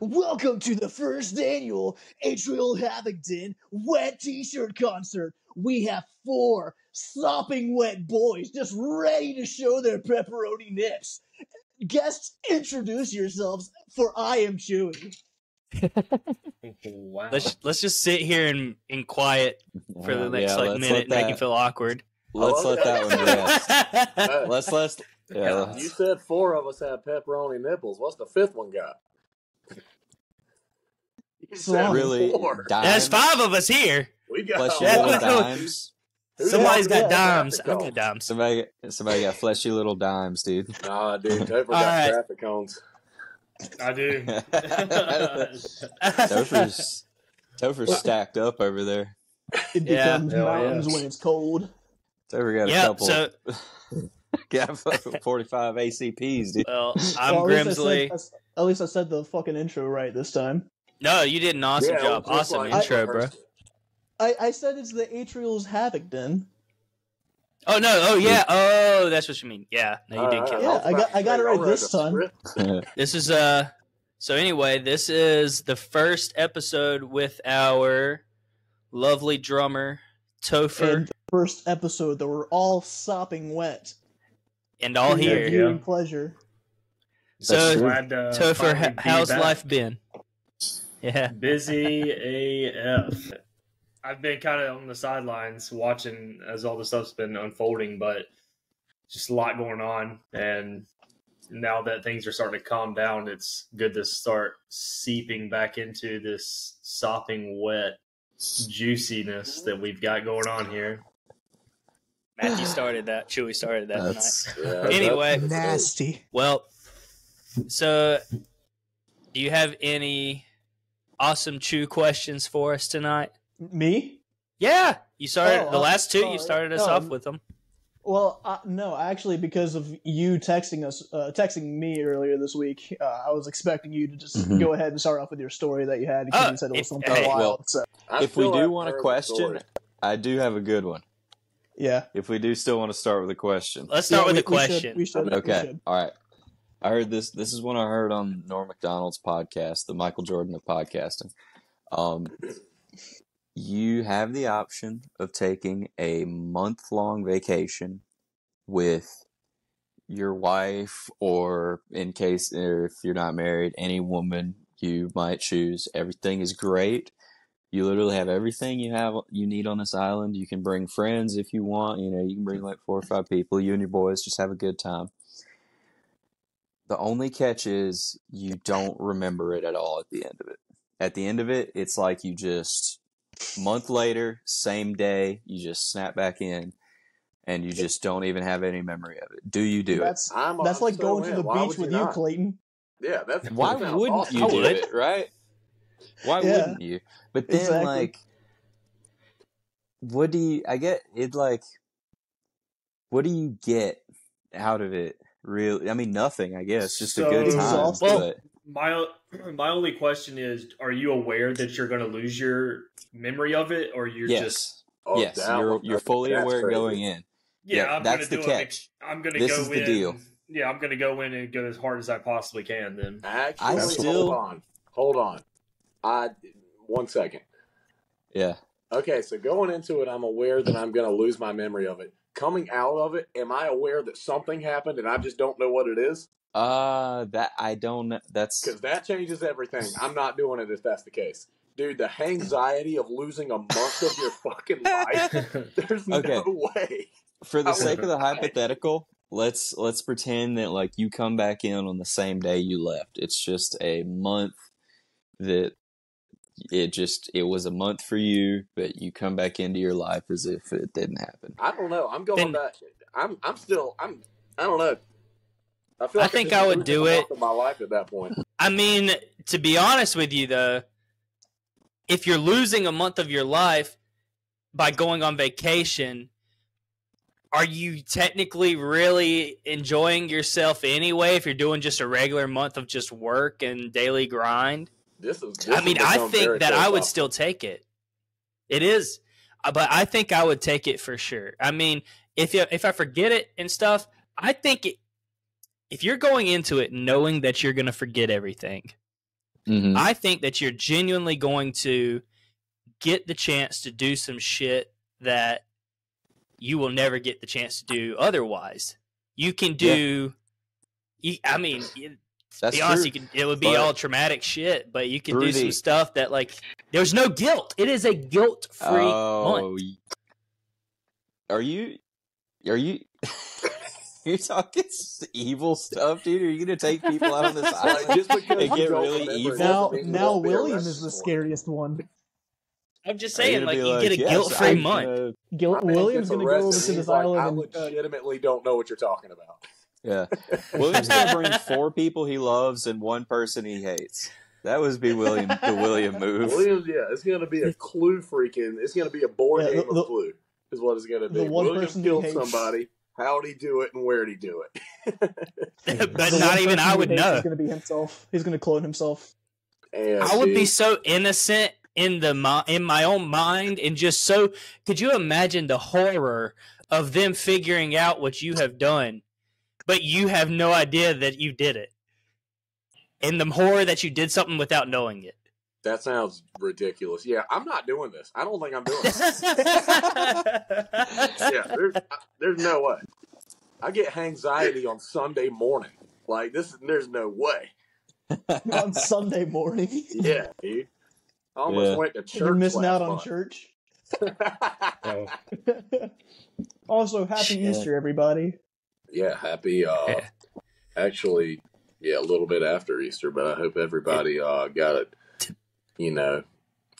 Welcome to the first annual Atrial Havington Wet T-shirt concert. We have four sopping wet boys just ready to show their pepperoni nips. Guests, introduce yourselves, for I am Chewy. wow. Let's let's just sit here in, in quiet for the next yeah, like let's minute, let make you feel awkward. Let's let that one rest. Let's let's yeah. you Let's, said four of us had pepperoni nipples. What's the fifth one got? You said Salami. really four. There's five of us here. We got Fleshy Yeah, little no, no. dimes. Who Somebody's the got dimes. I got dimes. Somebody somebody got fleshy little dimes, dude. Nah, dude, Topher got Alright. traffic cones. I do. Topher's Topher's stacked up over there. It Yeah. becomes Hell mountains yeah. when it's cold. Topher got a Yep. couple. So got forty five ACPs, dude. well, I'm Well, at least Grimsley. said- At least I said the fucking intro right this time. No, you did an awesome Yeah, job. Awesome like- intro, bro. I, I said it's the Atrial's Havington. Oh no! Oh yeah! Oh, that's what you mean. Yeah, no, you did kill. it. Yeah, I got- I got it right this time. This is uh. So anyway, this is the first episode with our lovely drummer Topher And the first episode that we're all sopping wet. and all For your here. viewing pleasure. So Glad to Topher, finally h- be how's back. life been? Yeah. Busy AF. I've been kind of on the sidelines watching as all the stuff's been unfolding, but just a lot going on. And now that things are starting to calm down, it's good to start seeping back into this sopping wet juiciness that we've got going on here. Matthew started that. Chewy started that tonight. Yeah, Anyway. that's- Nasty. Well, so do you have any awesome chew questions for us tonight? Me? Yeah, you started Oh, the last two. oh, You started us no, off with them. Well, uh, no, actually, because of you texting us, uh, texting me earlier this week, uh, I was expecting you to just Mhm. go ahead and start off with your story that you had because Oh, you said it was something hey, wild. well, so, if we still do haven't want a question. I do have a good one. yeah. If we do still want to start with a question. Let's start Yeah, with we- the we should- question. We should. we Okay. should. All right. I heard this. This is one I heard on Norm Macdonald's podcast, the Michael Jordan of podcasting. Um, you have the option of taking a month long vacation with your wife, or in case or if you're not married, any woman you might choose. Everything is great. You literally have everything you have you need on this island. You can bring friends if you want. You know, you can bring like four or five people. You and your boys just have a good time. The only catch is you don't remember it at all at the end of it. At the end of it, it's like you just month later, same day, you just snap back in and you just don't even have any memory of it. Do you do it? That's I'm, that's like so going to the Why beach would with you you. Clayton. Yeah, that's Why that wouldn't awesome. you do it, right? Why Yeah. wouldn't you? But then Exactly. like what do you I get it like what do you get out of it really? I mean nothing, I guess. Just a good time. Exhausting. Well, but My my only question is: Are you aware that you're going to lose your memory of it, or you're yes. just Oh, yes, that you're you're fully that's aware crazy. going in. yeah? Yeah, I'm that's the do catch. It. I'm going to This go is the deal. Yeah, I'm going to go in and go as hard as I possibly can. Then Actually, I hold still- on, hold on. I one second. Yeah. Okay, so going into it, I'm aware that I'm going to lose my memory of it. Coming out of it, am I aware that something happened and I just don't know what it is? Uh that I don't that's Because that changes everything. I'm not doing it if that's the case. Dude, the anxiety of losing a month of your fucking life, there's Okay. no way. for the I sake of the die. hypothetical, let's let's pretend that like you come back in on the same day you left. It's just a month that it just it was a month for you, but you come back into your life as if it didn't happen. I don't know. I'm going Then- back. I'm I'm still I'm I don't know. I feel I like I'm think I would do it. month my life at that point. I mean, to be honest with you, though, if you're losing a month of your life by going on vacation, are you technically really enjoying yourself anyway if you're doing just a regular month of just work and daily grind? This is. This I mean, I think that I would still take it. It is, Uh, but I think I would take it for sure. I mean, if you, if I forget it and stuff, I think it, if you're going into it knowing that you're going to forget everything, Mhm. I think that you're genuinely going to get the chance to do some shit that you will never get the chance to do otherwise. You can do. You, I mean, That's be honest, true. you can. It would be But- all traumatic shit, but you can Through do some the- stuff that like there's no guilt. It is a guilt free Oh, month. are you? Are you? You're talking evil stuff, dude. Are you gonna take people out on this Like, island? just because It you get really evil. Now, doesn't mean you now William is the scariest one. I'm just saying, gonna like you get a "Yes, guilt free I'm month. gonna-" Gil- My man William's going to go over to he's this like, island I and legitimately don't know what you're talking about. Yeah, William's gonna bring four people he loves and one person he hates. That would be William, the William move. Williams, yeah, it's going to be a clue freaking. It's going to be a board Yeah, game the- of clue. Is what it's going to be. the one William person he killed hates- somebody. How'd he do it, and where'd he do it? but not even I would know. He's going to be himself. He's going to clone himself. And I would be so innocent in the in my own mind and just so could you imagine the horror of them figuring out what you have done but you have no idea that you did it and the horror that you did something without knowing it that sounds ridiculous. Yeah, I'm not doing this. I don't think I'm doing this. yeah, there's there's no way. I get anxiety on Sunday morning. Like this, there's no way. on Sunday morning. Yeah, dude. I almost Yeah. went to church. You're missing last out on month. church. Oh, also, happy Shit. Easter, everybody. Yeah, happy. Uh, Yeah. actually, yeah, a little bit after Easter, but I hope everybody uh got it. You know,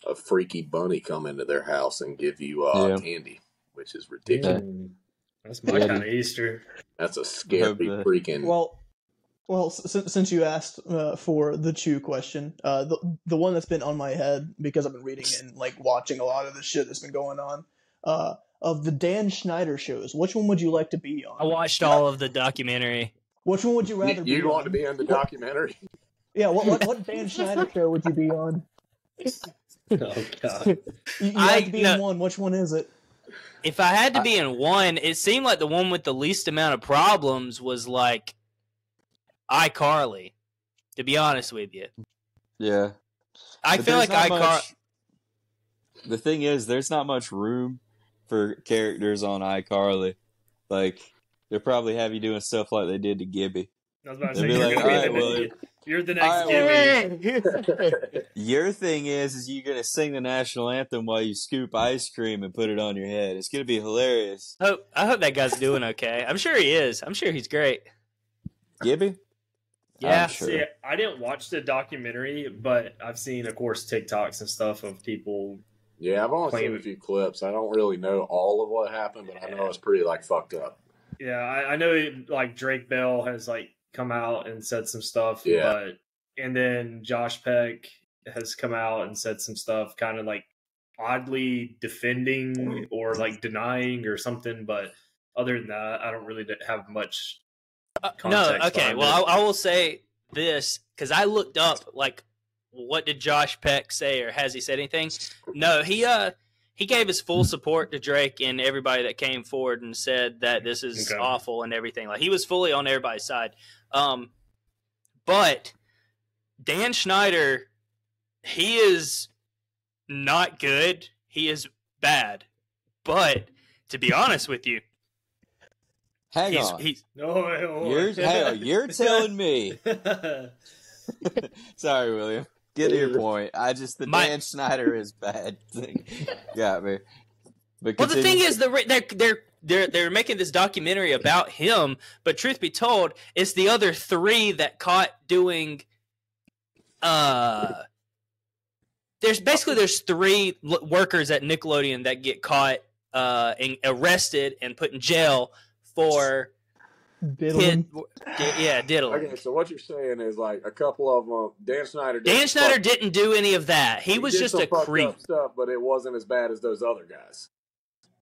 a freaky bunny come into their house and give you uh Yeah. candy, which is ridiculous. mm, that's my Yeah, kind of Easter. That's a scary Hope freaking. Well, well, s- since you asked uh, for the Chew question, uh, the the one that's been on my head because I've been reading and like watching a lot of the shit that's been going on. Uh, of the Dan Schneider shows, which one would you like to be on? i watched all of the documentary Which one would you rather you, be you on? want to be on the documentary? Yeah, what, what what Dan Schneider show would you be on? Oh god. You, you I- have to be no. in one. Which one is it? if i had to be in one it seemed like the one with the least amount of problems was like icarly to be honest with you Yeah, i But feel like not icarly The thing is, there's not much room for characters on iCarly. Like they'll probably have you doing stuff like they did to Gibby. I was about to They'll say be you're, like, gonna be "Alright, the, William." you're the next Alright, Gibby. Your thing is, is you're gonna sing the national anthem while you scoop ice cream and put it on your head. It's gonna be hilarious. hope I hope that guy's doing okay. I'm sure he is. I'm sure he's great. Gibby? Yeah. Sure. See, I didn't watch the documentary, but I've seen, of course, TikToks and stuff of people. Yeah, I've only seen a few clips. I don't really know all of what happened, but I know it's pretty like fucked up. Yeah, I, I know, like Drake Bell has like come out and said some stuff, Yeah. but and then Josh Peck has come out and said some stuff, kind of like oddly defending or like denying or something. But other than that, I don't really have much. Uh, no, okay. Well. I, I will say this because I looked up like what did Josh Peck say or has he said anything? No, he uh he gave his full support to Drake and everybody that came forward and said that this is Okay. awful and everything. Like he was fully on everybody's side. Um, but Dan Schneider, he is not good. He is bad. But to be honest with you, Hang he's on. he's No, You're, hang on. You're telling me. Sorry, William. Get to your point. I just the My- Dan Schneider is bad thing got me. But Well, the thing is, the re- they're they're they're they're making this documentary about him, but truth be told, it's the other three that caught doing. Uh, there's basically there's three l- workers at Nickelodeon that get caught, uh, and arrested and put in jail for Diddling. kid, yeah, diddling. Okay, so what you're saying is like a couple of them. Dan Schneider. Dan Schneider fuck- didn't do any of that. He was just some a creep. up stuff, but it wasn't as bad as those other guys.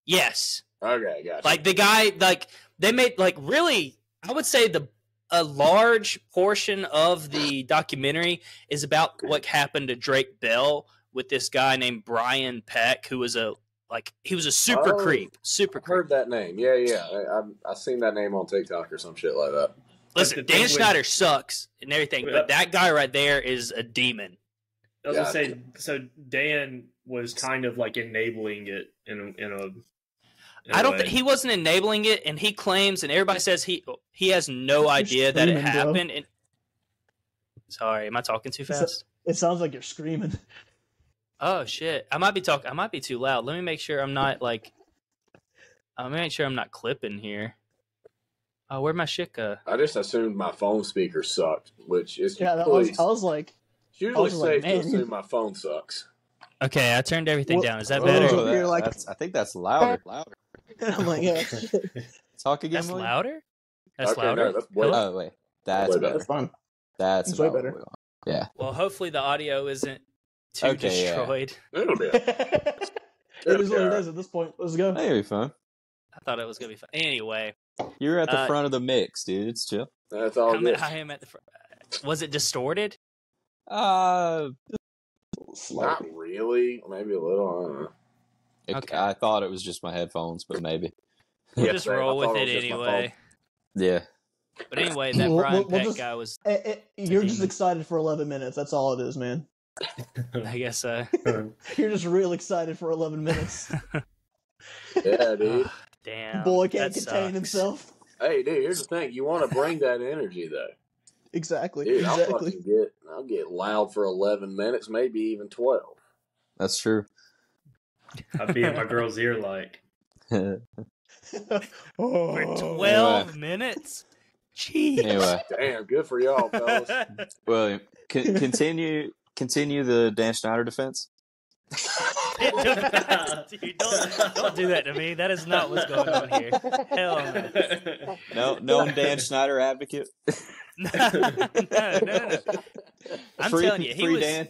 Yes. Okay, gotcha. Like the guy, like they made like really, I would say the a large portion of the documentary is about what happened to Drake Bell with this guy named Brian Peck, who was a like he was a super Oh. creep, super creep. heard that name. Yeah, yeah. I, I've, I've seen that name on TikTok or some shit like that. Listen, Dan thing with- Schneider sucks and everything, Yeah. but that guy right there is a demon. I was Yeah. gonna say, so Dan was kind of like enabling it in a, in a. in I a don't think he wasn't enabling it, and he claims, and everybody says he he has no idea that it happened. And sorry, am I talking too fast? It sounds like you're screaming. Oh shit! I might be talking. I might be too loud. Let me make sure I'm not like. Let me make sure I'm not clipping here. Oh, where'd my shit go? I just assumed my phone speaker sucked, which is Yeah, that was, I was like, it's usually was like, safe man, to assume my phone sucks. Okay, I turned everything Well- down. Is that Oh, better? that- that- You're like- I think that's louder. Louder. I'm like, yeah, shit. Talk again. That's William? louder. That's Okay, no, louder. that's way- Oh wait, that's Way better. better. that's fine. That's It's way better. Yeah. Well, hopefully the audio isn't too Okay, yeah. It'll be. it is what it is at this point. Let's go. That'll be fun. I thought it was gonna be fun. Anyway, You're at the Uh, front of the mix, dude. It's chill. That's all I'm it at. I am at the. front. was it distorted? Uh, Not really. Maybe a little. I don't know. it- Okay. I thought it was just my headphones, but maybe. We'll Yeah, just same. Roll with it it was just my anyway. Yeah. But anyway, that Brian we'll- we'll Peck just- guy was. Eh, eh, you're just excited for 11 minutes. That's all it is, man. I guess. Uh, You're just real excited for 11 minutes. Yeah, dude. ugh, damn. Boy can't that contain sucks. himself. hey, dude. Here's the thing. You want to bring that energy, though. Exactly. Dude, I'll exactly. fucking get. I'll get loud for 11 minutes, maybe even 12. That's true. I'd be in my girl's ear like. For Oh. twelve minutes. Jeez. anyway, Damn, good for y'all, fellas. William, con- continue continue the Dan Schneider defense. Dude, don't, don't do that to me. That is not what's going on here. Hell no. No, no Dan Schneider advocate. No, no, no, no. I'm free, telling you, he free was Dan.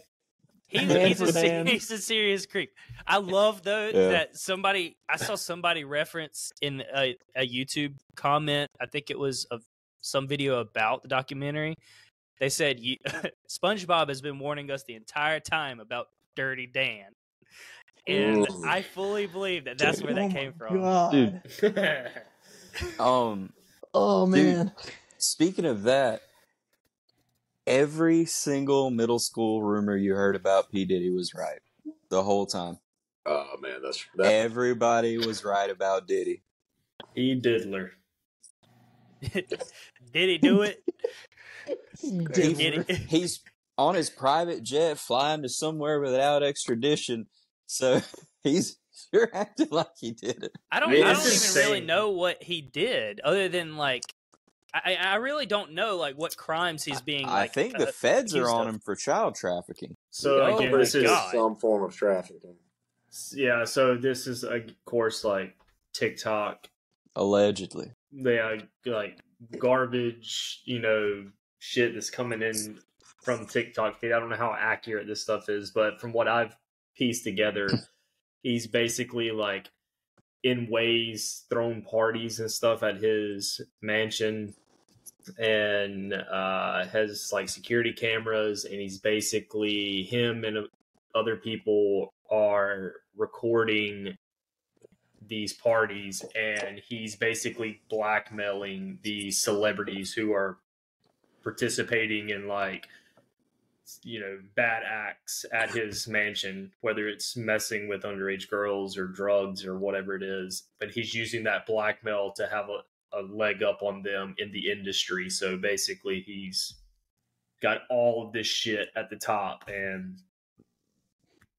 He's, he's, a, he's a serious creep. I love though Yeah. that somebody I saw somebody reference in a, a YouTube comment. I think it was of some video about the documentary. They said SpongeBob has been warning us the entire time about Dirty Dan, and Mm. I fully believe that that's where Oh that my came from. God. Dude. Um, Oh Dude. man. speaking of that, every single middle school rumor you heard about P Diddy was right the whole time. Oh, man. That's that. Everybody was right about Diddy. E diddler. Did he do it? Diddler. Did he? He's on his private jet flying to somewhere without extradition, so he's sure acting like he did it. I don't. Yeah, I don't even really know what he did, other than like, I, I really don't know like what crimes he's being. I like, think the uh, feds are on of. him for child trafficking. So Oh again, my this is God. some form of trafficking. yeah. So this is of course like TikTok. Allegedly. They uh, like garbage, you know, shit that's coming in from TikTok. feed. I don't know how accurate this stuff is, but from what I've pieced together, he's basically like in ways thrown parties and stuff at his mansion and uh has like security cameras and he's basically him and other people are recording these parties and he's basically blackmailing the celebrities who are participating in like you know bad acts at his mansion whether it's messing with underage girls or drugs or whatever it is but he's using that blackmail to have a, a leg up on them in the industry so basically he's got all of this shit at the top and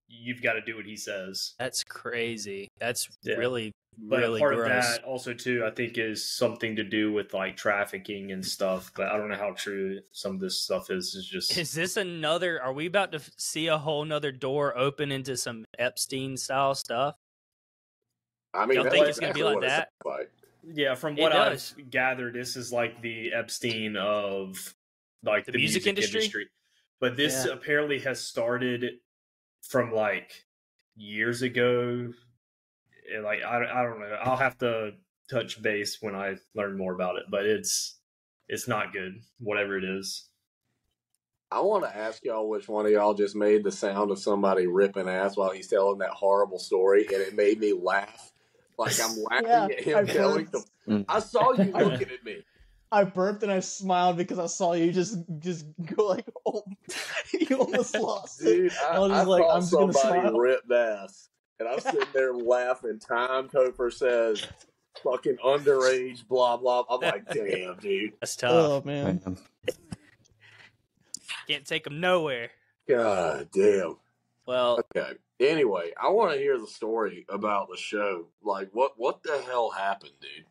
you've got to do what he says That's crazy. That's Yeah. really, but really part gross. of that also too i think is something to do with like trafficking and stuff but i don't know how true some of this stuff is it's just Is this another? Are we about to see a whole nother door open into some Epstein style stuff? I mean, Y'all think it's gonna be like that? sounds Like. Yeah, from what. I've gathered, this is like the Epstein of like the, The music industry? But this Yeah. apparently has started from like years ago. And, Like I, I don't know. I'll have to touch base when I learn more about it. But it's it's not good. Whatever it is. I want to ask y'all which one of y'all just made the sound of somebody ripping ass while he's telling that horrible story, and it made me laugh. Like I'm laughing Yeah, at him I've telling heard. the. I saw you looking at me. I burped and I smiled because I saw you just just go like, oh, you almost lost it. Dude, I, I was I like, I'm just gonna somebody smile. ripped ass, and I'm sitting there laughing. Time Topher says, "Fucking underage," blah blah. I'm like, damn, dude. That's tough. Oh man, Man. Can't take them nowhere. God damn. Well, Okay. Anyway, I want to hear the story about the show. Like, what what the hell happened, dude?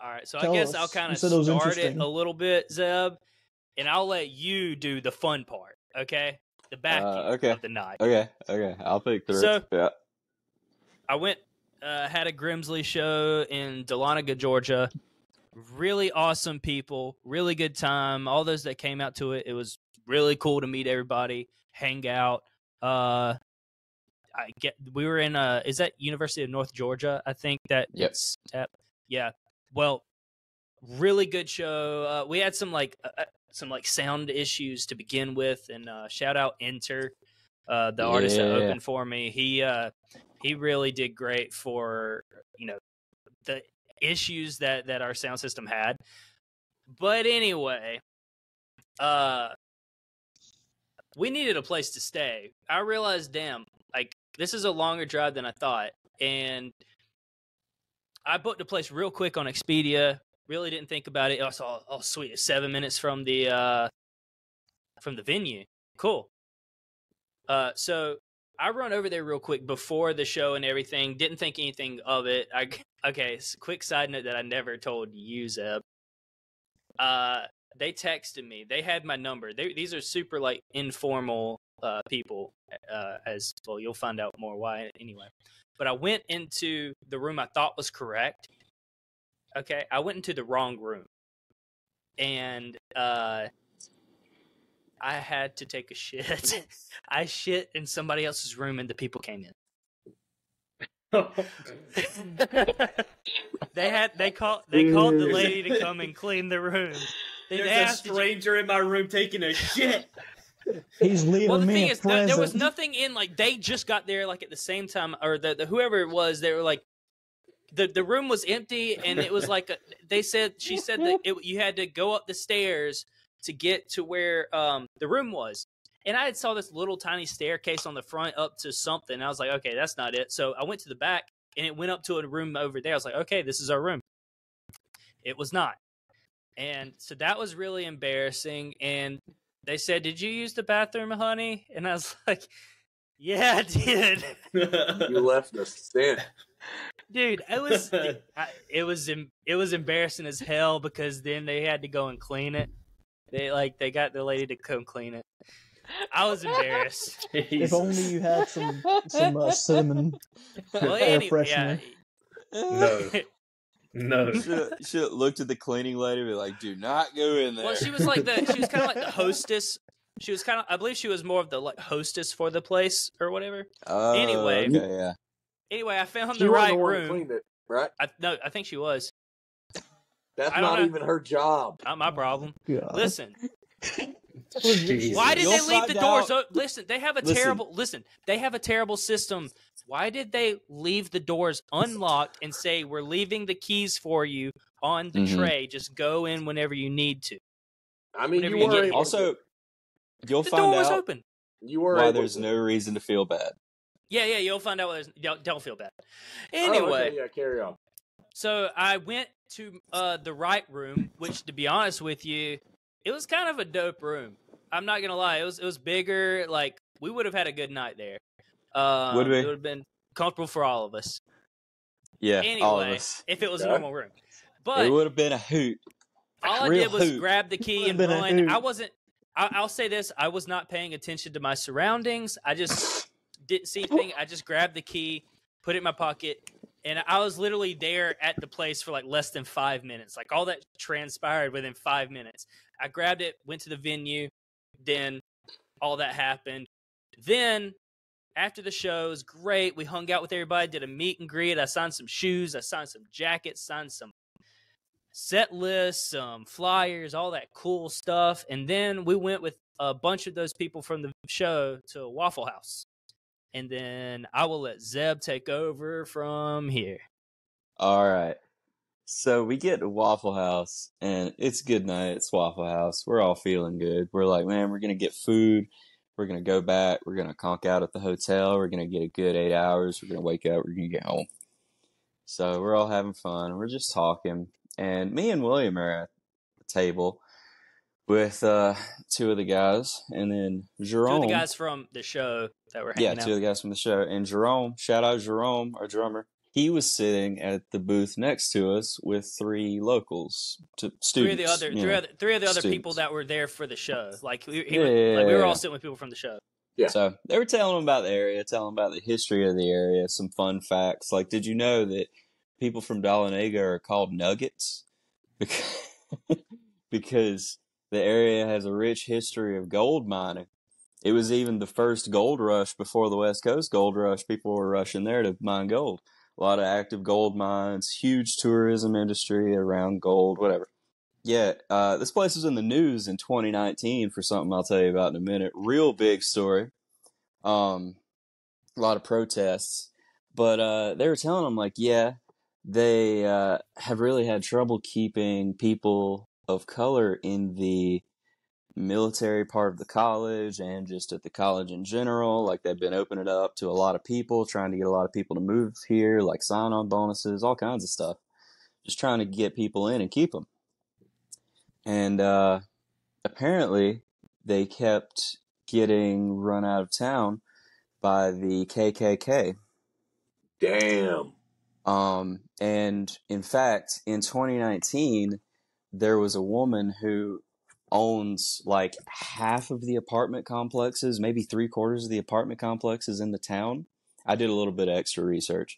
all right. So I guess us. I'll kind of said it start it a little bit, Zeb, and I'll let you do the fun part. Okay, the back Uh, okay. of the night. Okay, okay, I'll pick through. So- yeah. I went, uh, had a Grimsley show in Dahlonega, Georgia. Really awesome people, really good time. All those that came out to it, it was really cool to meet everybody, hang out. Uh, I get we were in uh, is that University of North Georgia? I think that Yep. it's at. Yeah, well, really good show. Uh, we had some like uh, uh, some like sound issues to begin with, and uh, shout out Enter, uh, the artist that opened for me. He uh, he really did great for you know the issues that that our sound system had. But anyway, uh, we needed a place to stay. I realized, damn, like this is a longer drive than I thought, and I booked a place real quick on Expedia. Really didn't think about it. I saw, oh sweet, it's seven minutes from the uh, from the venue. Cool. Uh, so I run over there real quick before the show and everything. Didn't think anything of it. I okay. Quick side note that I never told you, Zeb. Uh, they texted me. They had my number. They, these are super like informal uh, people. Uh, as well, you'll find out more why anyway. But I went into the room I thought was correct. Okay, I went into the wrong room, and uh, I had to take a shit. I shit in somebody else's room, and the people came in. they had they called they called the lady to come and clean the room. They, There's they a asked, "Did you-" stranger in my room taking a shit. he's leaving Well, the me thing a is, no, there was nothing in like they just got there like at the same time, or the, the whoever it was, they were like, the the room was empty, and it was like a, they said she said that it, you had to go up the stairs to get to where um the room was. And I had saw this little tiny staircase on the front up to something. I was like, okay, that's not it. So I went to the back, and it went up to a room over there. I was like, okay, this is our room. It was not. And so that was really embarrassing. And they said, Did you use the bathroom, honey? And I was like, Yeah, I did. You left a scent. Dude, it was I, it was it was embarrassing as hell because then they had to go and clean it. They like they got the lady to come clean it. I was embarrassed. If only you had some some uh, cinnamon Well, air anyway, yeah. No. No. Should looked at the cleaning lady and be like, "Do not go in there." Well, she was like the she was kind of like the hostess. She was kind of I believe she was more of the like hostess for the place or whatever. Oh, anyway. okay, yeah. Anyway, I found She the right the room. cleaned it, right? I, no, I think she was. That's don't not know. even her job. Not my problem. God. Listen, why did You'll they leave find the doors out- open? Listen, they have a Listen. terrible. Listen, they have a terrible system. Why did they leave the doors unlocked and say we're leaving the keys for you on the Mhm. tray? Just go in whenever you need to. I mean, Whenever you you were Also, to, you'll The find door was out open. you were why there's to. no reason to feel bad. Yeah, yeah, you'll find out. Why there's, don't, don't feel bad. Oh, Anyway, okay, yeah, carry on. So I went to uh, the right room, which, to be honest with you, it was kind of a dope room. I'm not gonna lie, it was it was bigger. Like we would have had a good night there. Um, Would we? It would have been comfortable for all of us Yeah, all of us. if it was a normal room. But it would have been a hoot. all I real did was hoot. grab the key and been a run. I wasn't. I, I'll say this: I was not paying attention to my surroundings. I just didn't see anything. I just grabbed the key, put it in my pocket, and I was literally there at the place for like less than five minutes. Like all that transpired within five minutes. I grabbed it, went to the venue, then all that happened. Then after the show was great. We hung out with everybody, did a meet and greet. I signed some shoes, I signed some jackets, signed some set lists, some flyers, all that cool stuff. And then we went with a bunch of those people from the show to Waffle House. And then I will let Zeb take over from here. All right. So we get to Waffle House and it's good night. It's Waffle House. We're all feeling good. We're like, man, we're gonna get food. We're gonna go back. We're gonna conk out at the hotel. We're gonna get a good eight hours. We're gonna wake up. We're gonna get home. So we're all having fun. We're just talking, and me and William are at the table with uh, two of the guys, and then Two Jerome. of the guys from the show that were Yeah, hanging two of the guys from the show. And Jerome, shout out Jerome, our drummer. He was sitting at the booth next to us with three locals, to students. Three of the other, three, know. other, three of the other people that were there for the show. Like we, he Yeah, was- yeah, like we were all sitting with people from the show. Yeah. So they were telling them about the area, telling them about the history of the area, some fun facts. Like, did you know that people from Dahlonega are called Nuggets? Because, because the area has a rich history of gold mining. It was even the first gold rush before the West Coast gold rush. People were rushing there to mine gold. A lot of active gold mines, huge tourism industry around gold, whatever. Yeah, uh, this place was in the news in 2019 for something I'll tell you about in a minute. Real big story. Um, a lot of protests, but uh, they were telling them like, yeah, they uh, have really had trouble keeping people of color in the military part of the college and just at the college in general. Like they've been opening it up to a lot of people, trying to get a lot of people to move here, like sign on bonuses, all kinds of stuff. Just trying to get people in and keep them. And uh, apparently, they kept getting run out of town by the KKK. Damn. Um, and in fact, in 2019, there was a woman who owns like half of the apartment complexes, maybe three quarters of the apartment complexes in the town. I did a little bit of extra research.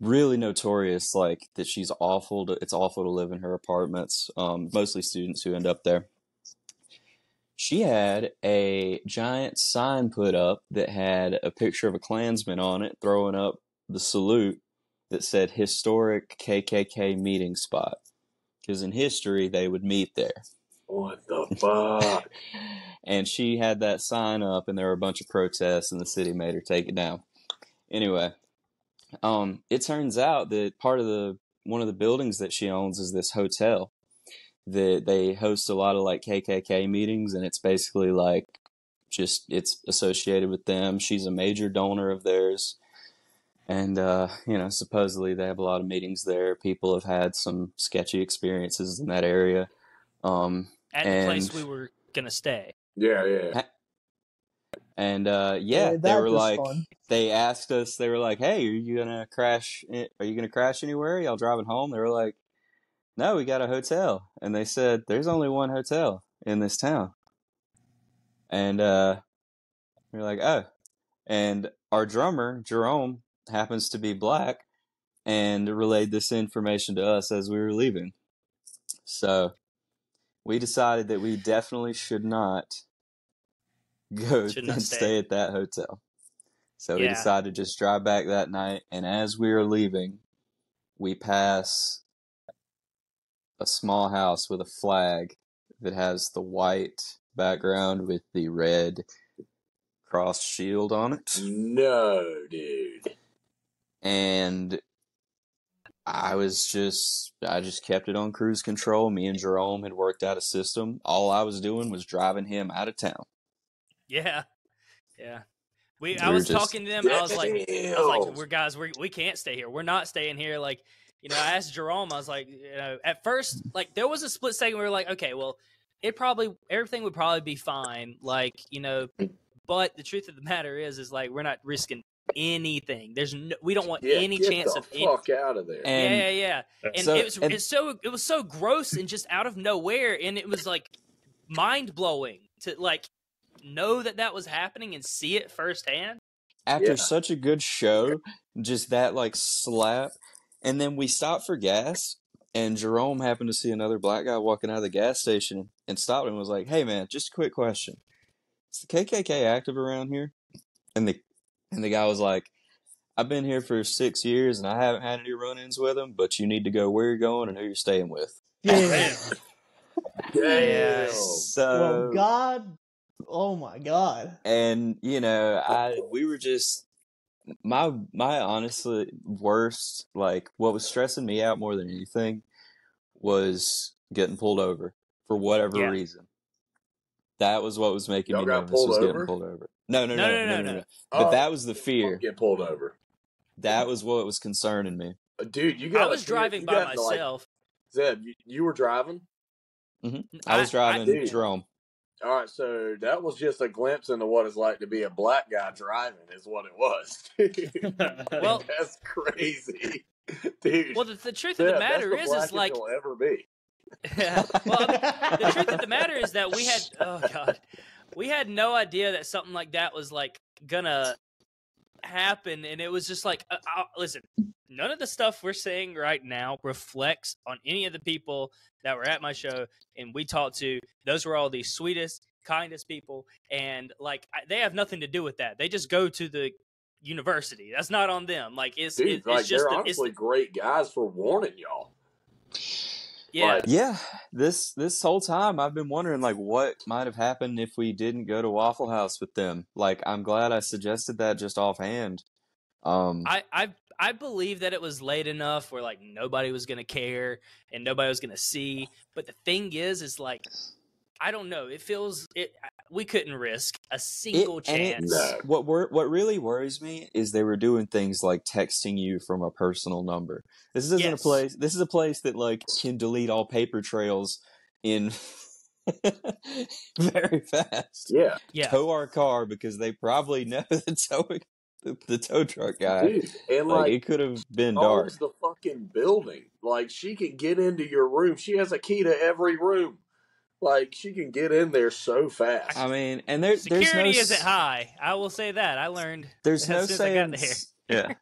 Really notorious, like that she's awful. To, it's awful to live in her apartments. Um, mostly students who end up there. She had a giant sign put up that had a picture of a Klansman on it, throwing up the salute that said historic KKK meeting spot. Because in history, they would meet there. What the fuck? and she had that sign up, and there were a bunch of protests, and the city made her take it down. Anyway, um, it turns out that part of the one of the buildings that she owns is this hotel that they host a lot of like KKK meetings, and it's basically like just it's associated with them. She's a major donor of theirs. And uh, you know, supposedly they have a lot of meetings there. People have had some sketchy experiences in that area. Um, At the place we were gonna stay. Yeah, yeah. And uh, yeah, Yeah, they were like, fun. they asked us, they were like, "Hey, are you gonna crash? Are you gonna crash anywhere? Y'all driving home?" They were like, "No, we got a hotel." And they said, "There's only one hotel in this town." And uh, we are like, "Oh." And our drummer Jerome happens to be black, and relayed this information to us as we were leaving. So we decided that we definitely should not go Should not and stay. stay at that hotel. So we decided to just drive back that night. And as we were leaving, we pass a small house with a flag that has the white background with the red cross shield on it. No, dude. And I was just, I just kept it on cruise control. Me and Jerome had worked out a system. All I was doing was driving him out of town. Yeah, yeah. We, We I was just- talking to them. I was like, I was like, we're guys, we we can't stay here. We're not staying here. Like, you know, I asked Jerome. I was like, you know, at first, like, there was a split second. We were like, okay, well, it probably everything would probably be fine. Like, you know, but the truth of the matter is, is like we're not risking anything. There's no, we don't want Yeah, any get chance the of any, fuck out of there. And yeah, yeah, yeah. And So- it was and- it's so it was so gross and just out of nowhere, and it was like mind blowing to like know that that was happening and see it firsthand. after Yeah. such a good show, just that like slap, and then we stopped for gas, and Jerome happened to see another black guy walking out of the gas station and stopped and was like, "Hey man, just a quick question: Is the KKK active around here?" And the and the guy was like, "I've been here for six years and I haven't had any run-ins with them, but you need to go where you're going and who you're staying with." Yeah. Damn. So well, God. Oh my God. and you know i we were just my my honestly worst like what was stressing me out more than anything was getting pulled over for whatever Yeah. reason. That was what was making Y'all me nervous. Was over? getting pulled over. No, no, No, no, no, no, no, no, no. no. But Oh, that was the fear. Get pulled over, That was what was concerning me. Uh, dude. You got. I got. was driving by myself. Zeb, you, you were driving. I was driving Dude. Jerome. All right, so that was just a glimpse into what it's like to be a black guy driving, is what it was. Well- that's crazy, dude. Well, the, the truth Zeb, of the that's matter is, is like, you'll ever be. well, I mean, the truth of the matter is that we had, oh god, we had no idea that something like that was like gonna happen, and it was just like, uh, uh, listen, none of the stuff we're saying right now reflects on any of the people that were at my show and we talked to. Those were all the sweetest, kindest people, and like I- they have nothing to do with that. They just go to the university. That's not on them. Like it's Dude, it, like it's just they're the- it's honestly the- great guys for warning y'all. Yeah. like- Yeah, this this whole time I've been wondering like what might have happened if we didn't go to Waffle House with them. Like I'm glad I suggested that just offhand. Um, I, I I believe that it was late enough where like nobody was gonna care and nobody was gonna see. But the thing is, is like I don't know. It feels it. We couldn't risk a single It- and it- chance. No. what wor- what really worries me is they were doing things like texting you from a personal number. This isn't a place. This is a place that like can delete all paper trails in very fast. Yeah, Yeah, Tow our car because they probably know the towing the, the tow truck guy. dude, and like, like, it could have been dark. owns the fucking building. Like she can get into your room. She has a key to every room. Like she can get in there so fast. I mean, and there, there's no security s- isn't high. I will say that. I learned. There's no as soon as I got saying. Yeah.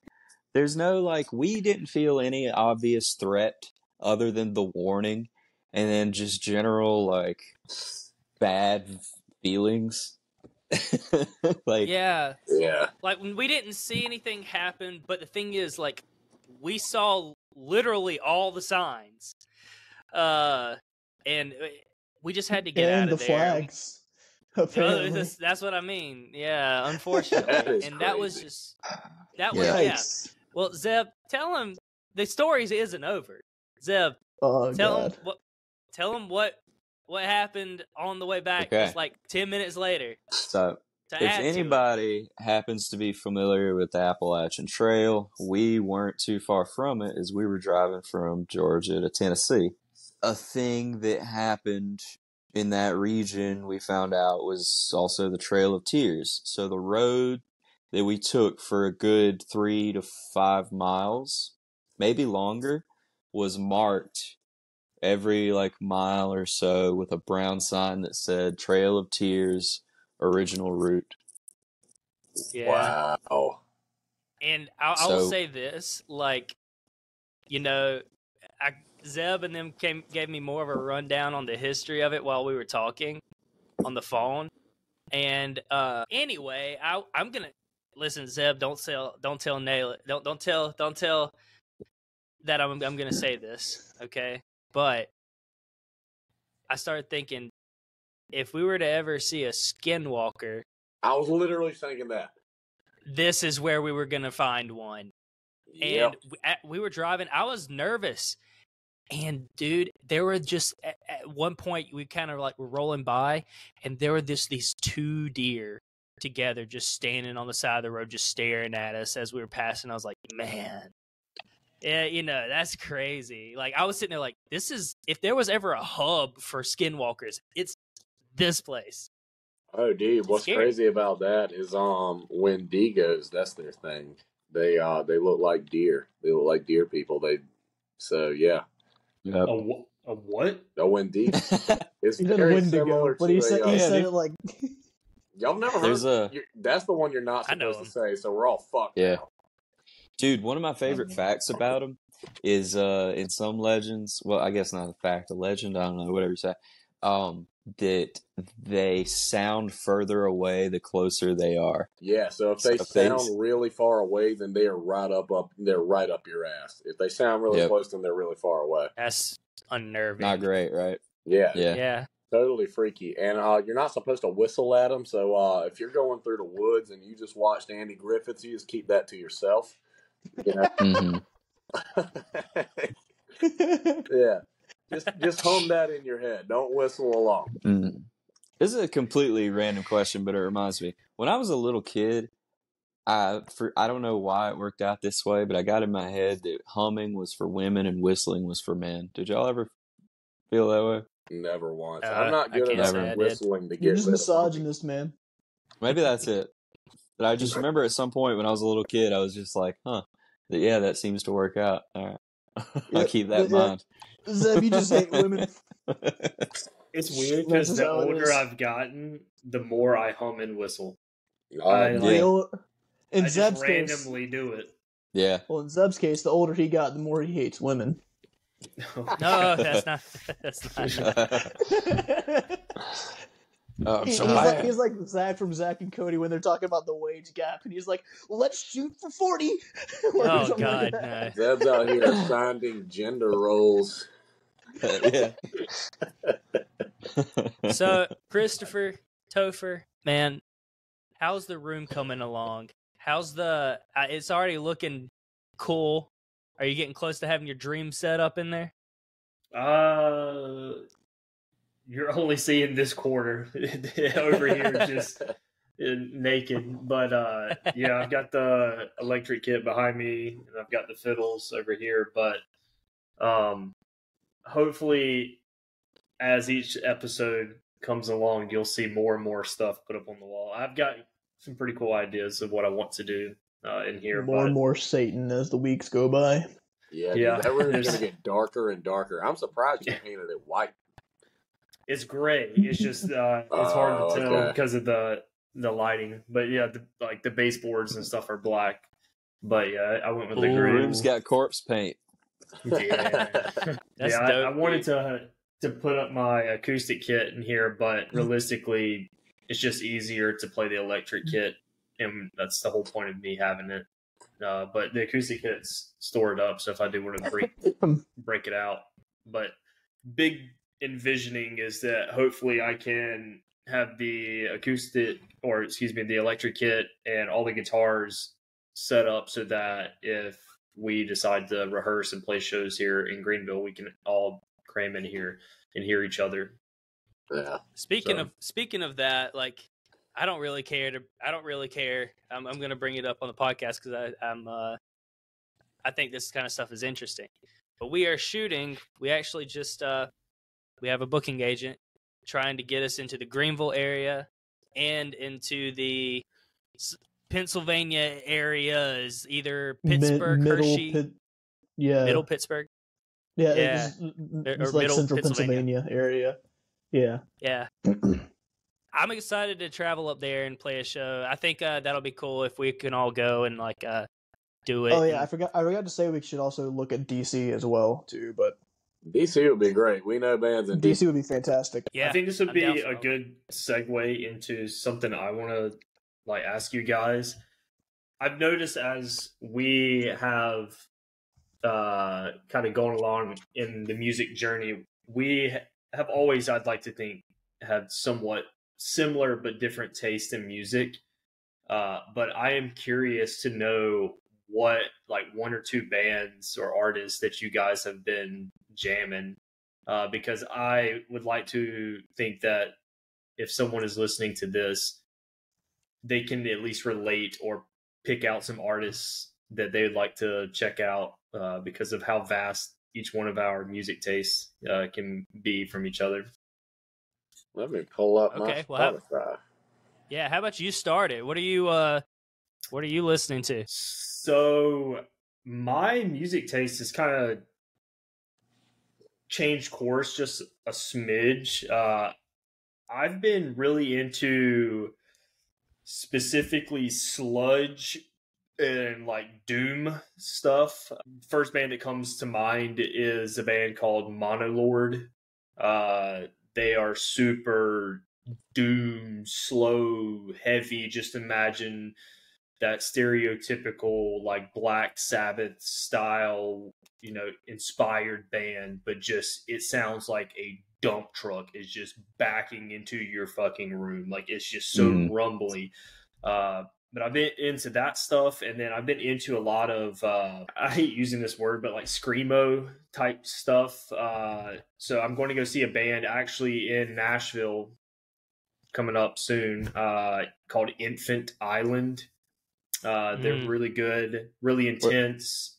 There's no like we didn't feel any obvious threat other than the warning and then just general like bad feelings. like Yeah, yeah, like when we didn't see anything happen. But the thing is, like we saw literally all the signs, uh, and we just had to get out of the there. flags. No, Apparently. that's, that's what I mean. Yeah, unfortunately, is and that was just that was Yeah. yeah. Well, Zeb, tell him the story isn't over. Zeb, Oh tell god. him what tell him what what happened on the way back. Okay. Just like ten minutes later. so if add it. anybody happens to be familiar with the Appalachian Trail, we weren't too far from it as we were driving from Georgia to Tennessee. A thing that happened in that region we found out was also the Trail of Tears. So the road that we took for a good three to five miles, maybe longer, was marked every like mile or so with a brown sign that said Trail of Tears original route. yeah. wow. And I, I will So- say this, like, you know, I, Zeb and them came gave me more of a rundown on the history of it while we were talking on the phone. And uh anyway, I I'm gonna listen, Zeb. Don't tell, don't tell Nail, don't don't tell, don't tell that I'm I'm gonna say this, okay? But I started thinking, if we were to ever see a skinwalker, I was literally thinking that. this is where we were gonna find one. and Yep. we, at, we were driving. I was nervous, and dude, there were just at, at one point we kind of like were rolling by, and there were this these two deer together just standing on the side of the road, just staring at us as we were passing. I was like, man. Yeah, you know, that's crazy. Like I was sitting there like this is if there was ever a hub for skinwalkers, it's this place. Oh, dude, what's scary. crazy about that is um Wendigos, that's their thing. They uh they look like deer. They look like deer people. They so yeah. Yep. A, wh- a what? A Wendigo. It's He did a very Wendigo, similar but to he a, said uh, he Yeah, said dude. it like y'all never heard. There's a that's the one you're not I know supposed to say. So we're all fucked. Yeah. now. Dude, one of my favorite facts about him is uh in some legends, well, I guess not a fact, a legend, I don't know, whatever you say, um, that they sound further away the closer they are. Yeah. So if they So if they- sound really far away, then they are right up up. They're right up your ass. If they sound really Yep. close, then they're really far away. That's unnerving. Not great, right? Yeah. Yeah. Yeah. Totally freaky. And uh, you're not supposed to whistle at them. So uh, if you're going through the woods and you just watched Andy Griffith's, you just keep that to yourself. You know? hmm yeah. Just just hum that in your head. Don't whistle along. Mm. This is a completely random question, but it reminds me. When I was a little kid, I for I don't know why it worked out this way, but I got in my head that humming was for women and whistling was for men. Did y'all ever feel that way? Never once. Uh, I'm not good can't enough say I at whistling to get You're just rid of humming. misogynist, man. Maybe that's it. But I just remember at some point when I was a little kid, I was just like, "Huh, yeah, that seems to work out." All right, I'll keep that in mind. Zeb, you just hate women. It's weird because the how it older is. I've gotten, the more I hum and whistle. Oh, I man. like- Real- In I Zeb's just case, randomly do it. yeah, well, in Zeb's case, the older he got, the more he hates women. No, that's not. That's not. oh, I'm He- so he's, like, bad. he's like Zach from Zach and Cody when they're talking about the wage gap, and he's like, "Let's shoot for 40. Or Oh something God, like that. no. Zeb's out here finding gender roles. Yeah. So, Christopher, Topher, man, how's the room coming along? How's the? Uh, it's already looking cool. Are you getting close to having your dream set up in there? Uh, you're only seeing this quarter over here, just naked. But uh, yeah, I've got the electric kit behind me, and I've got the fiddles over here. But um, hopefully, as each episode comes along, you'll see more and more stuff put up on the wall. I've got some pretty cool ideas of what I want to do uh, in here. More but and more Satan as the weeks go by. Yeah, dude, Yeah. that room's There's- gonna get darker and darker. I'm surprised you painted it white. It's gray. It's just uh, it's hard Oh, to tell okay. because of the the lighting. But yeah, the, like the baseboards and stuff are black. But yeah, I went with the Ooh. gray. Room's got corpse paint. Yeah, That's yeah. I. I wanted to to put up my acoustic kit in here, but realistically, it's just easier to play the electric kit, and that's the whole point of me having it. Uh, but the acoustic kit's stored up, so if I do want to break break it out. But big envisioning is that hopefully I can have the acoustic or excuse me, the electric kit and all the guitars set up so that if we decide to rehearse and play shows here in Greenville, we can all cram in here and hear each other. yeah. Speaking So- of speaking of that, like I don't really care to I don't really care. I'm I'm gonna bring it up on the podcast because I I'm uh I think this kind of stuff is interesting. But we are shooting. We actually just uh we have a booking agent trying to get us into the Greenville area and into the S- Pennsylvania area is either Pittsburgh, middle Hershey, Pit- yeah, middle Pittsburgh. yeah, yeah. It's, Or- it's or like middle central Pennsylvania. Pennsylvania area. Yeah, Yeah. I'm excited to travel up there and play a show. I think uh, that'll be cool if we can all go and like uh, do it. Oh yeah, I forgot. I forgot to say we should also look at DC as well too. But DC would be great. We know bands in DC would be fantastic. yeah. I think this would I'm be a good segue into something I want to like ask you guys. I've noticed as we have uh, kind of gone along in the music journey, we have always, I'd like to think, had somewhat similar but different taste in music. Uh, but I am curious to know what like one or two bands or artists that you guys have been jamming uh, because I would like to think that if someone is listening to this, they can at least relate or pick out some artists that they would like to check out uh, because of how vast each one of our music tastes uh, can be from each other. Let me pull up Okay, my well, how- Spotify. Yeah. How about you start it? What are you uh, What are you listening to? So my music taste has kind of changed course just a smidge. Uh, I've been really into specifically sludge and like doom stuff. First band that comes to mind is a band called Monolord. Uh, they are super doom, slow, heavy. Just imagine that stereotypical like Black Sabbath style, you know, inspired band, but just it sounds like a dump truck is just backing into your fucking room. Like it's just so Mhm. rumbly. Uh, but I've been into that stuff, and then I've been into a lot of uh, I hate using this word, but like screamo type stuff. Uh, so I'm going to go see a band actually in Nashville coming up soon uh, called Infant Island. Uh, they're Mm. really good, really intense.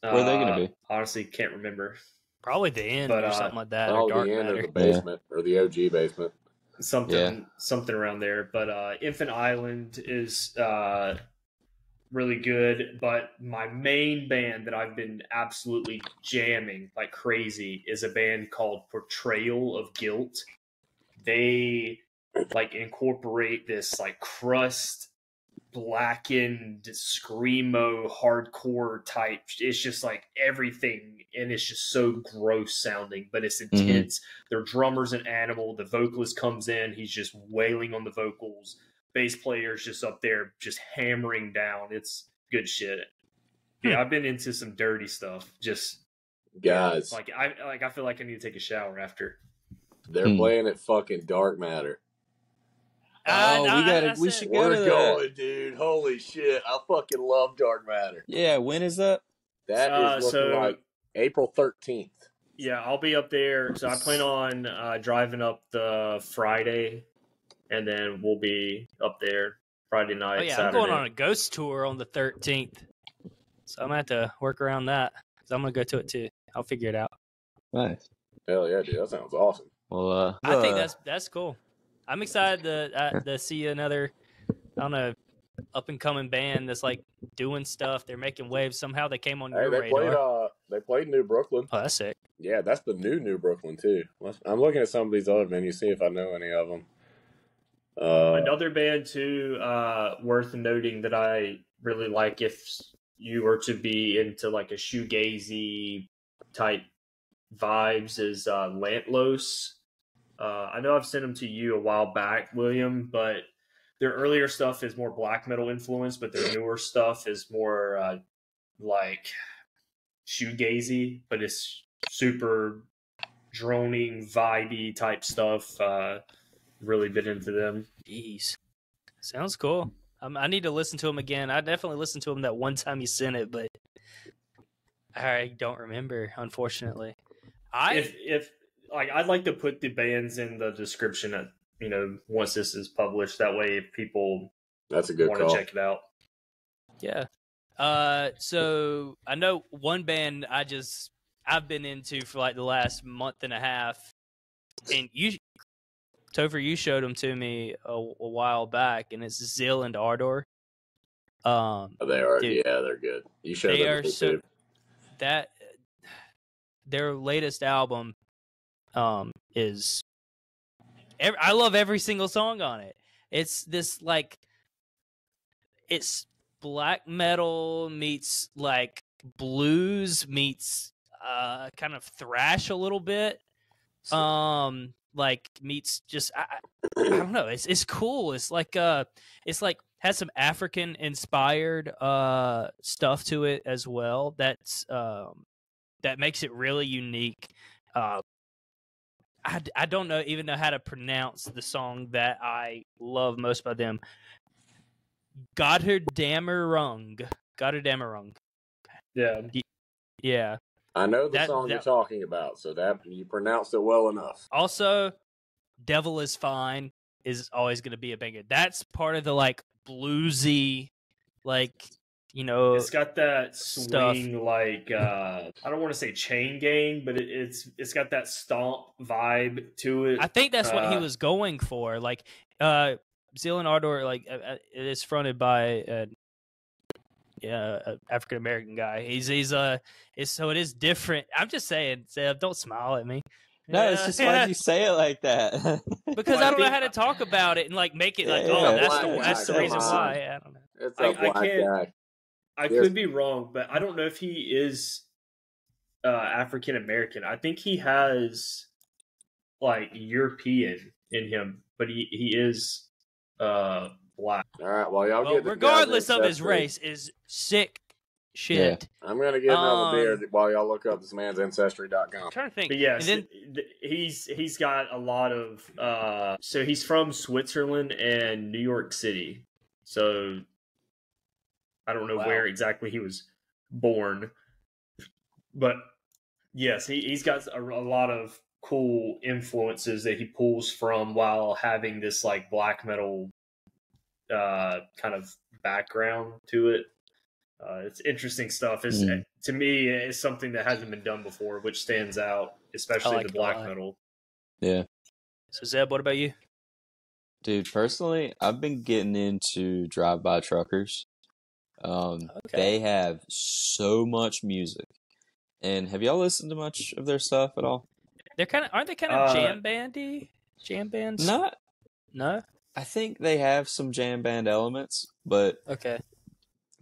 where are they gonna Uh, be? Honestly, can't remember. Probably the end But, or uh, something like that. Oh, or dark the end matter. of the basement or the OG basement. something Yeah. something around there but uh infant island is uh really good but my main band that i've been absolutely jamming like crazy is a band called portrayal of guilt they like incorporate this like crust blackened screamo hardcore type. It's just like everything and it's just so gross sounding but it's intense. Their drummer's an animal. The vocalist comes in. He's just wailing on the vocals. Bass player's just up there just hammering down. It's good shit. Yeah i've been into some dirty stuff. Just Guys, like i like i feel like i need to take a shower after. They're Hmm. playing at fucking Dark Matter. Uh, Oh, no, we gotta- I we should go to We're that. going, dude. Holy shit. I fucking love Dark Matter. Yeah, when is that? That Uh, is looking so- like April 13th. yeah i'll be up there so i plan on uh driving up the friday and then we'll be up there friday night Oh yeah, Saturday. I'm going on a ghost tour on the 13th, so I'm gonna have to work around that because I'm gonna go to it too. I'll figure it out. Nice. Hell yeah, dude. That sounds awesome. Well, uh, I think uh, that's that's cool. I'm excited to uh, to see another, I don't know, up and coming band that's like doing stuff. They're making waves. Somehow they came on Hey, your they radar. played uh they played New Brooklyn. oh, that's sick. Yeah, that's the new New Brooklyn too. I'm looking at some of these other venues, see if I know any of them. Uh, Another band too, uh, worth noting that I really like if you were to be into like a shoegazy type vibes is uh, Lantlos. Uh, I know I've sent them to you a while back, William, but their earlier stuff is more black metal influence, but their newer stuff is more uh, like shoegazy, but it's super droning, vibey type stuff. Uh, really been into them. Jeez, sounds cool. Um, I need to listen to them again. I definitely listened to them that one time you sent it, but I don't remember, unfortunately. I if if like I'd like to put the bands in the description at you know once this is published. That way, if people that's a good want to check it out. Yeah. Uh so I know one band I just I've been into for like the last month and a half. And you Topher, you showed them to me a, a while back and it's Zeal and Ardor. Um They are, Dude. yeah, they're good. You showed They them are to me, so- too. that their latest album um is ev I love every single song on it. It's this like it's black metal meets like blues meets uh kind of thrash a little bit. Um like meets just I, I I don't know. It's it's cool. It's like uh it's like has some African inspired uh stuff to it as well. That's um that makes it really unique. Uh I, d- I don't know even know how to pronounce the song that I love most by them. Gotterdammerung. Gotterdammerung. Yeah, Yeah. I know the that- song you're talking about, so that you pronounced it well enough. Also, Devil is Fine is always going to be a banger. That's part of the like bluesy, like you know, it's got that stuff. swing like uh I don't want to say chain gang, but it, it's it's got that stomp vibe to it. I think that's what he uh, was going for. Like, uh, Zeal and Ardor, like, uh, uh, it is fronted by, uh, yeah, African American guy. He's he's uh, it's so it is different. I'm just saying, Seb, don't smile at me. no, it's just why'd you say it like that? because Well, I I don't know how to talk about it and like make it like, Yeah, oh, yeah, that's the that's the reason why. I don't know. It's I- a I black can't- guy. I Yes. could be wrong, but I don't know if he is uh, African American. I think he has like European in him, but he he is uh black. All right, well, y'all Well, get this regardless of his race, is sick shit. I'm gonna get another Um, beer while y'all look up this man's ancestry.com. I'm trying to think. But yes, then he's he's got a lot of uh so he's from Switzerland and New York City. So I don't know Wow. where exactly he was born, but yes, he he's got a, a lot of cool influences that he pulls from while having this like black metal uh, kind of background to it. Uh, it's interesting stuff. It's, Mm. To me, it's something that hasn't been done before, which stands out, especially like the black lot. metal. Yeah. So Zeb, what about you? Dude, personally, I've been getting into drive by truckers. Um, Okay. they have so much music. And have y'all listened to much of their stuff at all? They're kind of aren't they kind of Uh, jam bandy? Jam bands? Not. No. I think they have some jam band elements, but Okay.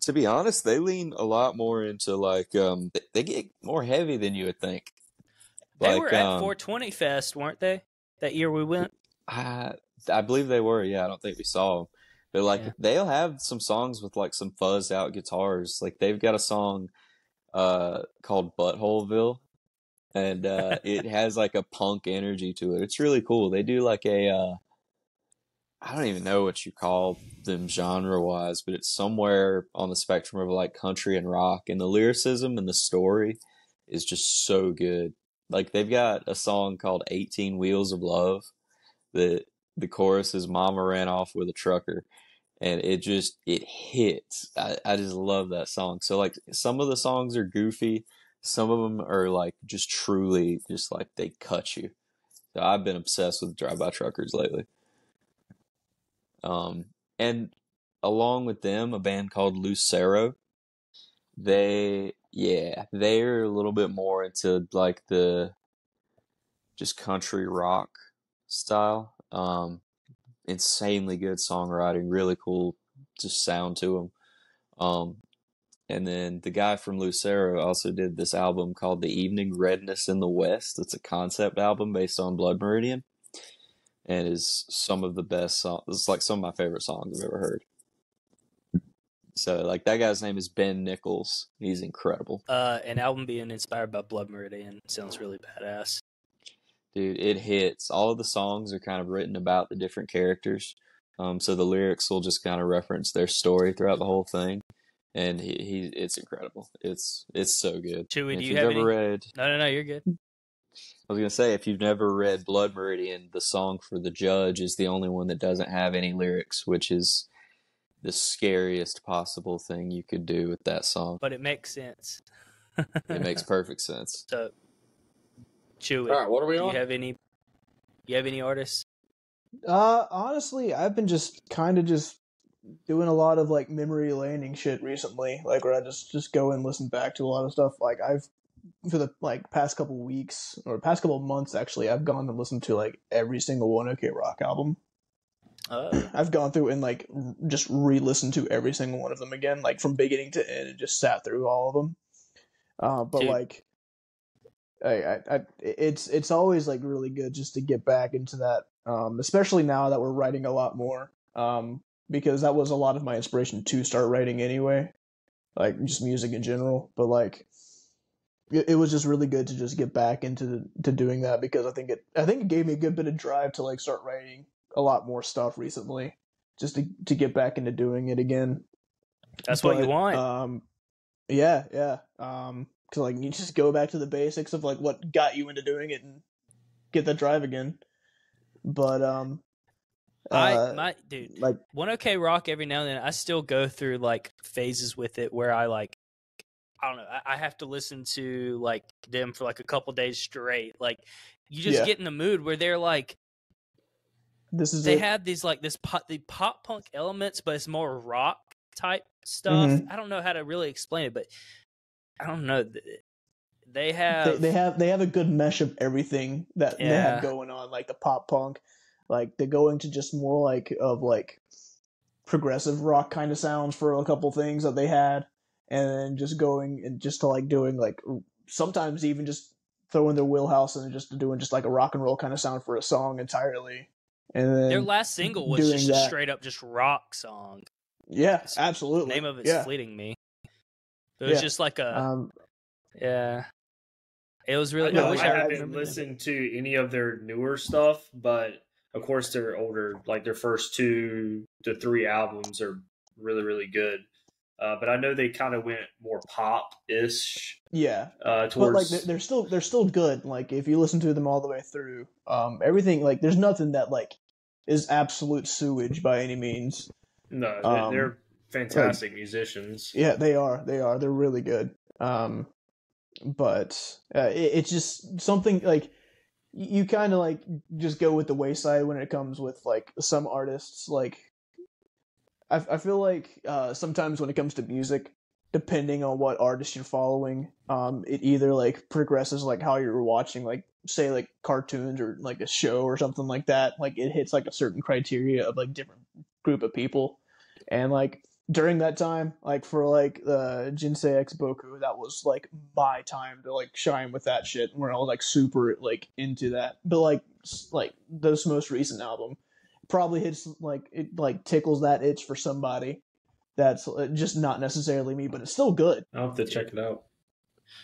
to be honest, they lean a lot more into like um they get more heavy than you would think. They Like, were at um, 420 Fest, weren't they? That year we went. I I believe they were. Yeah, I don't think we saw them. But like Yeah. they'll have some songs with like some fuzzed out guitars. Like they've got a song uh called Buttholeville and uh it has like a punk energy to it. It's really cool. They do like a uh I don't even know what you call them genre wise, but it's somewhere on the spectrum of like country and rock and the lyricism and the story is just so good. Like they've got a song called 18 Wheels of Love that the chorus is mama ran off with a trucker and it just it hits. I, I just love that song. So like some of the songs are goofy some of them are like just truly just like they cut you. So i've been obsessed with drive by truckers lately. Um and along with them a band called lucero. They yeah they're a little bit more into like the just country rock style um insanely good songwriting really cool just sound to him. um and then the guy from lucero also did this album called the evening redness in the west it's a concept album based on blood meridian and is some of the best songs it's like some of my favorite songs i've ever heard so like that guy's name is ben nichols he's incredible Uh, an album being inspired by Blood Meridian sounds really badass. Dude, it hits. All of the songs are kind of written about the different characters. Um, so the lyrics will just kind of reference their story throughout the whole thing. And he, he it's incredible. It's it's so good. Chewy, do you have ever any? read No, no, no. You're good. I was gonna say if you've never read Blood Meridian, the song for the judge is the only one that doesn't have any lyrics, which is the scariest possible thing you could do with that song. But it makes sense. It makes perfect sense. so. Chewy, All right, what are we do you have any? You have any artists? Uh, honestly, I've been just kind of just doing a lot of like memory landing shit recently. Like where I just just go and listen back to a lot of stuff. Like I've for the like past couple weeks or past couple months actually, I've gone and listened to like every single One OK Rock album. Uh, I've gone through and like just re-listened to every single one of them again, like from beginning to end, and just sat through all of them. Uh, but Dude. like, I, I, it's it's always like really good just to get back into that, um, especially now that we're writing a lot more, um, because that was a lot of my inspiration to start writing anyway, like just music in general. But like, it, it was just really good to just get back into to doing that because I think it I think it gave me a good bit of drive to like start writing a lot more stuff recently, just to to get back into doing it again. that's what you want. Um, yeah, yeah. Um, cause like you just go back to the basics of like what got you into doing it and get that drive again. But um, I uh, my dude, like One OK Rock every now and then I still go through like phases with it where I like I don't know I, I have to listen to like them for like a couple days straight. Like you just Yeah. get in the mood where they're like this is they it. have these like this pop the pop punk elements, but it's more rock type stuff. Mhm. I don't know how to really explain it, but I don't know. They they, have they have they have a good mesh of everything that they have going on, like the pop punk, like they're going to just more like of like progressive rock kind of sounds for a couple things that they had, and then just going and just to like doing like sometimes even just throwing their wheelhouse and just doing just like a rock and roll kind of sound for a song entirely, and then their last single was just a straight up just rock song. yeah, absolutely name of it's yeah. fleeting me. It was Yeah. just like a Um, yeah. It was I, really. know, I wish I I, I- could haven't remember the listened to any of their newer stuff, but of course their older, like their first two to three albums, are really really good. Uh, but I know they kind of went more pop ish Yeah, uh, but like they're, they're still they're still good. Like if you listen to them all the way through, um, everything like there's nothing that like is absolute sewage by any means. no, um, they're fantastic musicians. Yeah, they are. They are. They're really good. Um, but uh, it, it's just something like you kind of like just go with the wayside when it comes with like some artists. Like I, I feel like uh, sometimes when it comes to music, depending on what artist you're following, um, it either like progresses like how you're watching, like say like cartoons or like a show or something like that. Like it hits like a certain criteria of like different group of people, and like during that time, like for like the Jinsei X Boku, that was like my time to like shine with that shit, and where I was like super like into that. But like like this most recent album probably hits like it like tickles that itch for somebody that's uh, just not necessarily me, but it's still good. I'll have to check it out.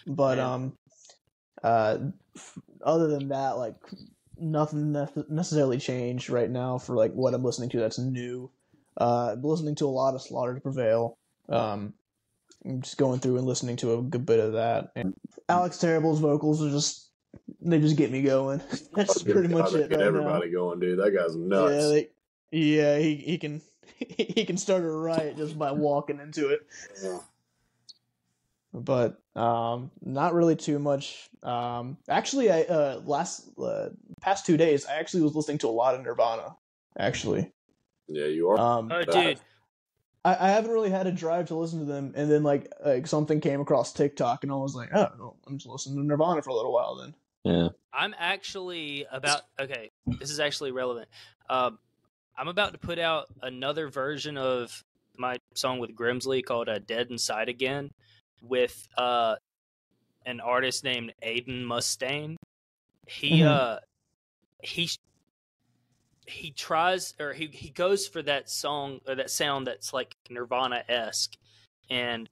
But Yeah. um, uh, f- other than that, like nothing nec- necessarily changed right now for like what I'm listening to that's new. Uh, listening to a lot of Slaughter to Prevail. Um, I'm just going through and listening to a good bit of that. And Alex Terrible's vocals are just they just get me going. That's pretty much I'll it Get right everybody going, dude. That guy's nuts. Yeah, they, yeah, he he can he can start a riot just by walking into it Yeah. but um not really too much um actually i uh last uh, past two days i actually was listening to a lot of nirvana actually Yeah, you are. um Oh, dude, I, I haven't really had a drive to listen to them and then like like something came across tiktok and i was like oh well, i'm just listening to nirvana for a little while then Yeah. I'm actually about okay. This is actually relevant. Um, I'm about to put out another version of my song with Grimsley called uh, "Dead Inside Again" with uh, an artist named Aiden Mustaine. He Mhm. uh, he he tries or he he goes for that song or that sound that's like Nirvana esque, and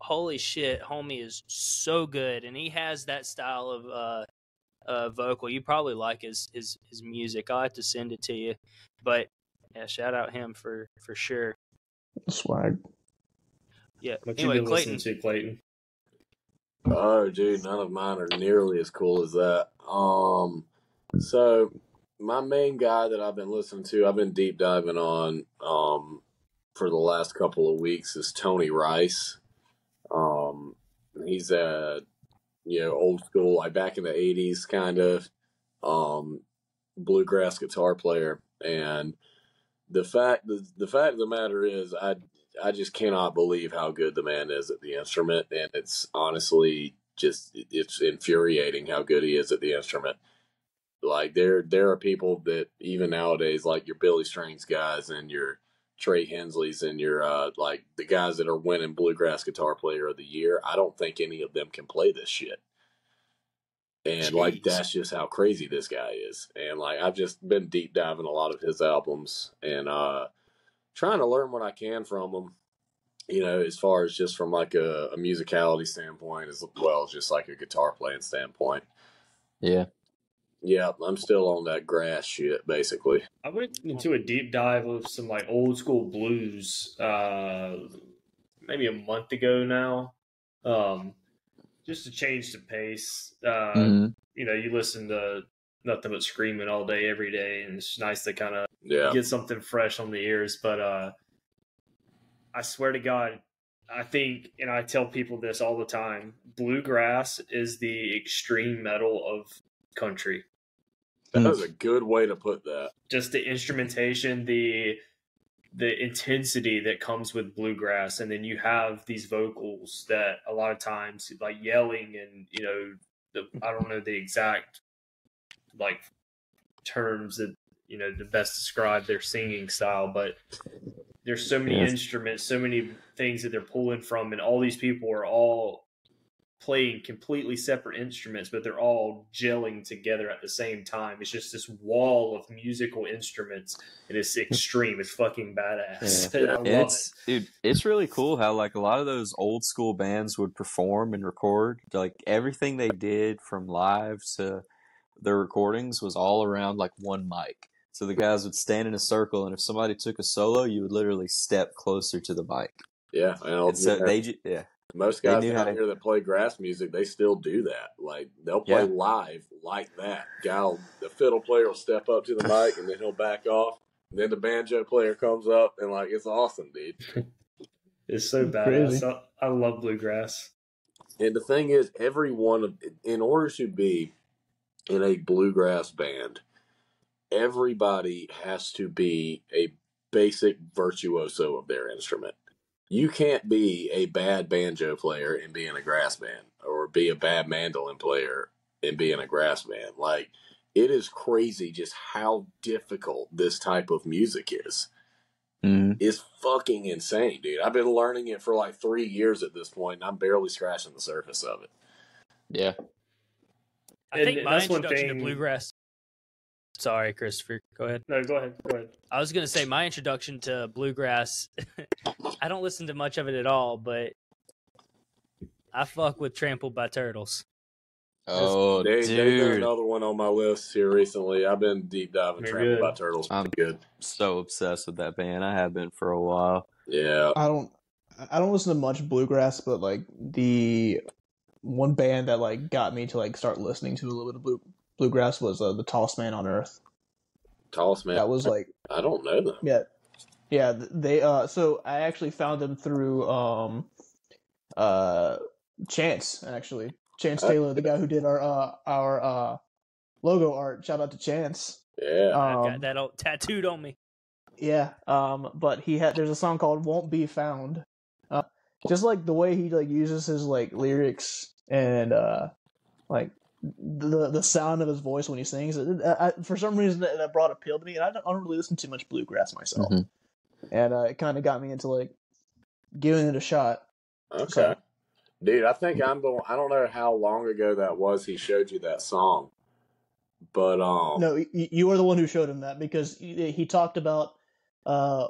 holy shit, homie is so good, and he has that style of uh uh, vocal. You probably like his his his music. I'll have to send it to you. But yeah, shout out him for for sure. swag Yeah. What anyway, you been Clayton. listening to, Clayton? Oh, dude, none of mine are nearly as cool as that. Um, so my main guy that I've been listening to, I've been deep diving on, um, for the last couple of weeks is Tony Rice. Um, he's a, you know, old school, like back in the '80s kind of, um, bluegrass guitar player, and the fact the, the fact of the matter is, I I just cannot believe how good the man is at the instrument, and it's honestly just it's infuriating how good he is at the instrument. Like there there are people that even nowadays, like your Billy Strings guys and your Trey Hensleys and your uh, like the guys that are winning bluegrass guitar player of the year. I don't think any of them can play this shit. And like that's just how crazy this guy is. And like I've just been deep diving a lot of his albums and uh trying to learn what I can from him. You know, as far as just from like a, a musicality standpoint, as well as just like a guitar playing standpoint. Yeah. Yeah, I'm still on that grass shit, basically. I went into a deep dive of some like old school blues, uh, maybe a month ago now, um, just to change the pace. Uh, Mhm. You know, you listen to nothing but screaming all day, every day, and it's nice to kind of Yeah. get something fresh on the ears. But uh, I swear to God, I think, and I tell people this all the time: bluegrass is the extreme metal of country. That hmm. was a good way to put that. just the instrumentation, the the intensity that comes with bluegrass, and then you have these vocals that a lot of times like yelling and you know the I don't know the exact like terms that you know to best describe their singing style, but there's so many Yes. instruments, so many things that they're pulling from, and all these people are all playing completely separate instruments, but they're all gelling together at the same time. It's just this wall of musical instruments. And It is extreme. It's fucking badass. Yeah. It's it. dude it's really cool how like a lot of those old school bands would perform and record like everything they did from live to their recordings was all around like one mic so the guys would stand in a circle and if somebody took a solo you would literally step closer to the mic Yeah, and, And so you know, they, ju- yeah, most guys out to- here that play grass music, they still do that. Like they'll play Yeah. live like that. Guy, will- the fiddle player will step up to the mic and then he'll back off. And then the banjo player comes up and like it's awesome, dude. It's so Crazy. badass. I, I love bluegrass. And the thing is, every one of in order to be in a bluegrass band, everybody has to be a basic virtuoso of their instrument. You can't be a bad banjo player and be in a grass band, or be a bad mandolin player and be in a grass band. Like it is crazy just how difficult this type of music is. Mhm. It's fucking insane, dude. I've been learning it for like three years at this point, and I'm barely scratching the surface of it. yeah. I And think my that's one introduction thing- to bluegrass. Sorry, Christopher. Go ahead. No, go ahead. Go ahead. I was gonna say my introduction to bluegrass. I don't listen to much of it at all, but I fuck with "Trampled by Turtles." Oh, they, they did dude, another one on my list here recently. I've been deep diving They're Trampled good. by Turtles. I'm- good. so obsessed with that band. I have been for a while. Yeah. I don't I don't listen to much bluegrass, but like the one band that like got me to like start listening to a little bit of blue, bluegrass was uh, the Tallest Man on Earth. Tallest man. That was like I don't know them. yeah, yeah. They uh, so I actually found them through um, uh, Chance actually. Chance Uh, Taylor, the guy who did our uh our uh logo art. Shout out to Chance. Yeah. I Um, got that all tattooed on me. Yeah, um, but he had there's a song called "Won't Be Found." Uh, just like the way he like uses his like lyrics and uh, like the the sound of his voice when he sings. I, I- for some reason, that, that brought appeal to me, and I don't, I don't really listen to much bluegrass myself, Mhm. and uh, it kind of got me into like giving it a shot. Okay. So- Dude, I think I'm the I don't know how long ago that was he showed you that song. But um No, y- you were the one who showed him that because he, he talked about uh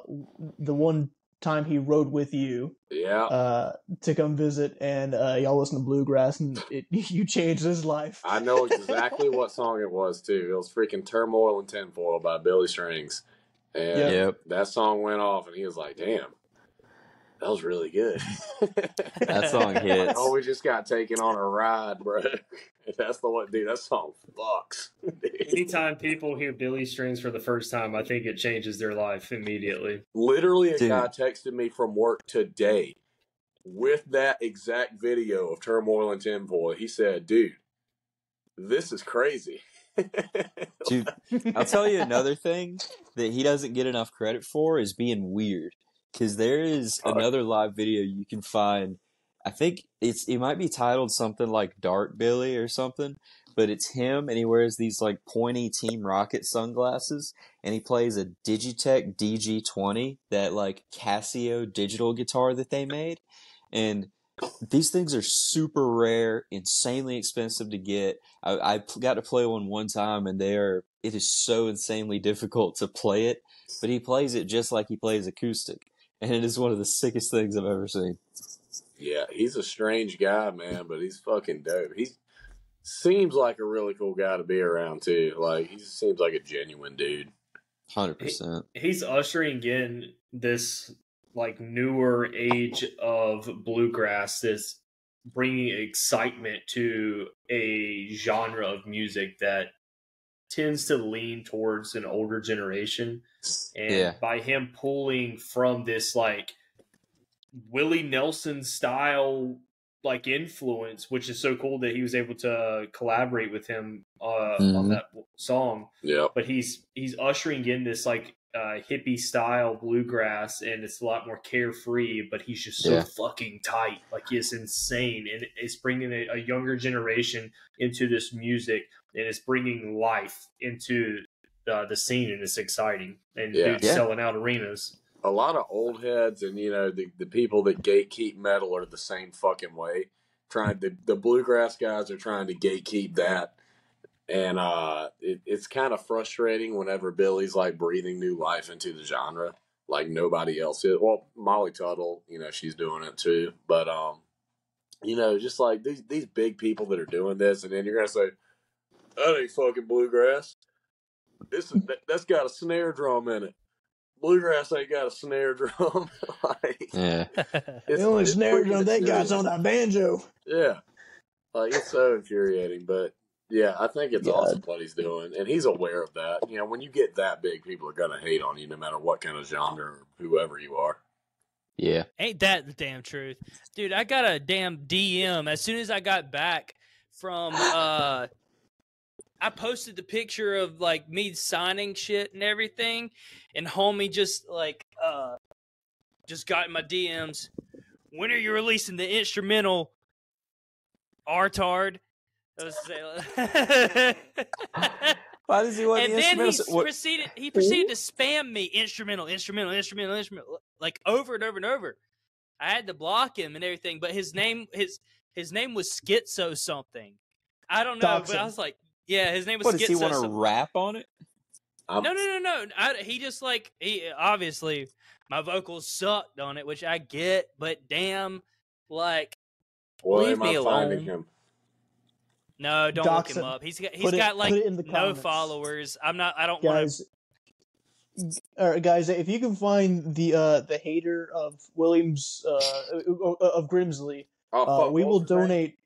the one time he rode with you yeah. uh to come visit and uh y'all listen to bluegrass and it you changed his life I know exactly what song it was too. It was freaking Turmoil and Tinfoil by Billy Strings. And Yeah. Yep. that song went off and he was like, Damn, that was really good. That song hits. Oh, we just got taken on a ride, bro. That's the one dude, that song fucks. Anytime people hear Billy Strings for the first time, I think it changes their life immediately. Literally, a Dude. guy texted me from work today with that exact video of Turmoil and Tinfoil. He said, Dude, this is crazy. Dude, I'll tell you another thing that he doesn't get enough credit for is being weird. Because there is another live video you can find. I think it's it might be titled something like Dark Billy or something, but it's him and he wears these like pointy Team Rocket sunglasses and he plays a Digitech DG20, that like Casio digital guitar that they made. And these things are super rare, insanely expensive to get. I, I got to play one one time, and they are. It is so insanely difficult to play it, but he plays it just like he plays acoustic, and it is one of the sickest things I've ever seen. yeah, he's a strange guy, man, but he's fucking dope. He seems like a really cool guy to be around, too. Like, he seems like a genuine dude. Hundred percent. He's ushering in this like newer age of bluegrass that's bringing excitement to a genre of music that tends to lean towards an older generation and Yeah. by him pulling from this like Willie Nelson style like influence, which is so cool that he was able to collaborate with him uh, on Mhm. that song. Yeah, But he's he's ushering in this like uh, hippie style bluegrass, and it's a lot more carefree. But he's just so Yeah. fucking tight, like it's insane, and it's bringing a, a younger generation into this music, and it's bringing life into uh, the scene, and it's exciting. And Yeah. dude's Yeah. selling out arenas. a lot of old heads and you know the, the people that gatekeep metal are the same fucking way trying the, the bluegrass guys are trying to gatekeep that and uh it, it's kind of frustrating whenever billy's like breathing new life into the genre like nobody else is well molly tuttle you know she's doing it too but um you know just like these these big people that are doing this and then you're gonna say that ain't fucking bluegrass this is that, that's got a snare drum in it bluegrass ain't got a snare drum. like, Yeah. The only it's snare drum they got's on that banjo. Yeah, like it's so infuriating. But yeah, I think it's God. awesome what he's doing, and he's aware of that. You know, when you get that big, people are gonna hate on you, no matter what kind of genre or whoever you are. Yeah. Ain't that the damn truth, dude? I got a damn DM as soon as I got back from. uh I posted the picture of like me signing shit and everything, and homie just like uh just got in my DMs. When are you releasing the instrumental? Artard. Why does he want and the then he What- proceeded he proceeded to spam me instrumental instrumental instrumental instrumental like over and over and over i had to block him and everything but his name his his name was schizo something i don't know Dox but i was like yeah his name was What does he want to rap on it? I'm, no no no no I, he just like he obviously my vocals sucked on it which i get but damn like Well, leave am me I finding alone. him? no don't Dox look him him. up he's got he's Put got put like in the no comments. followers i'm not i don't want Guys, all right, guys. If you can find the uh, the hater of Williams uh, of Grimsley, Oh, uh, we will was his name? donate.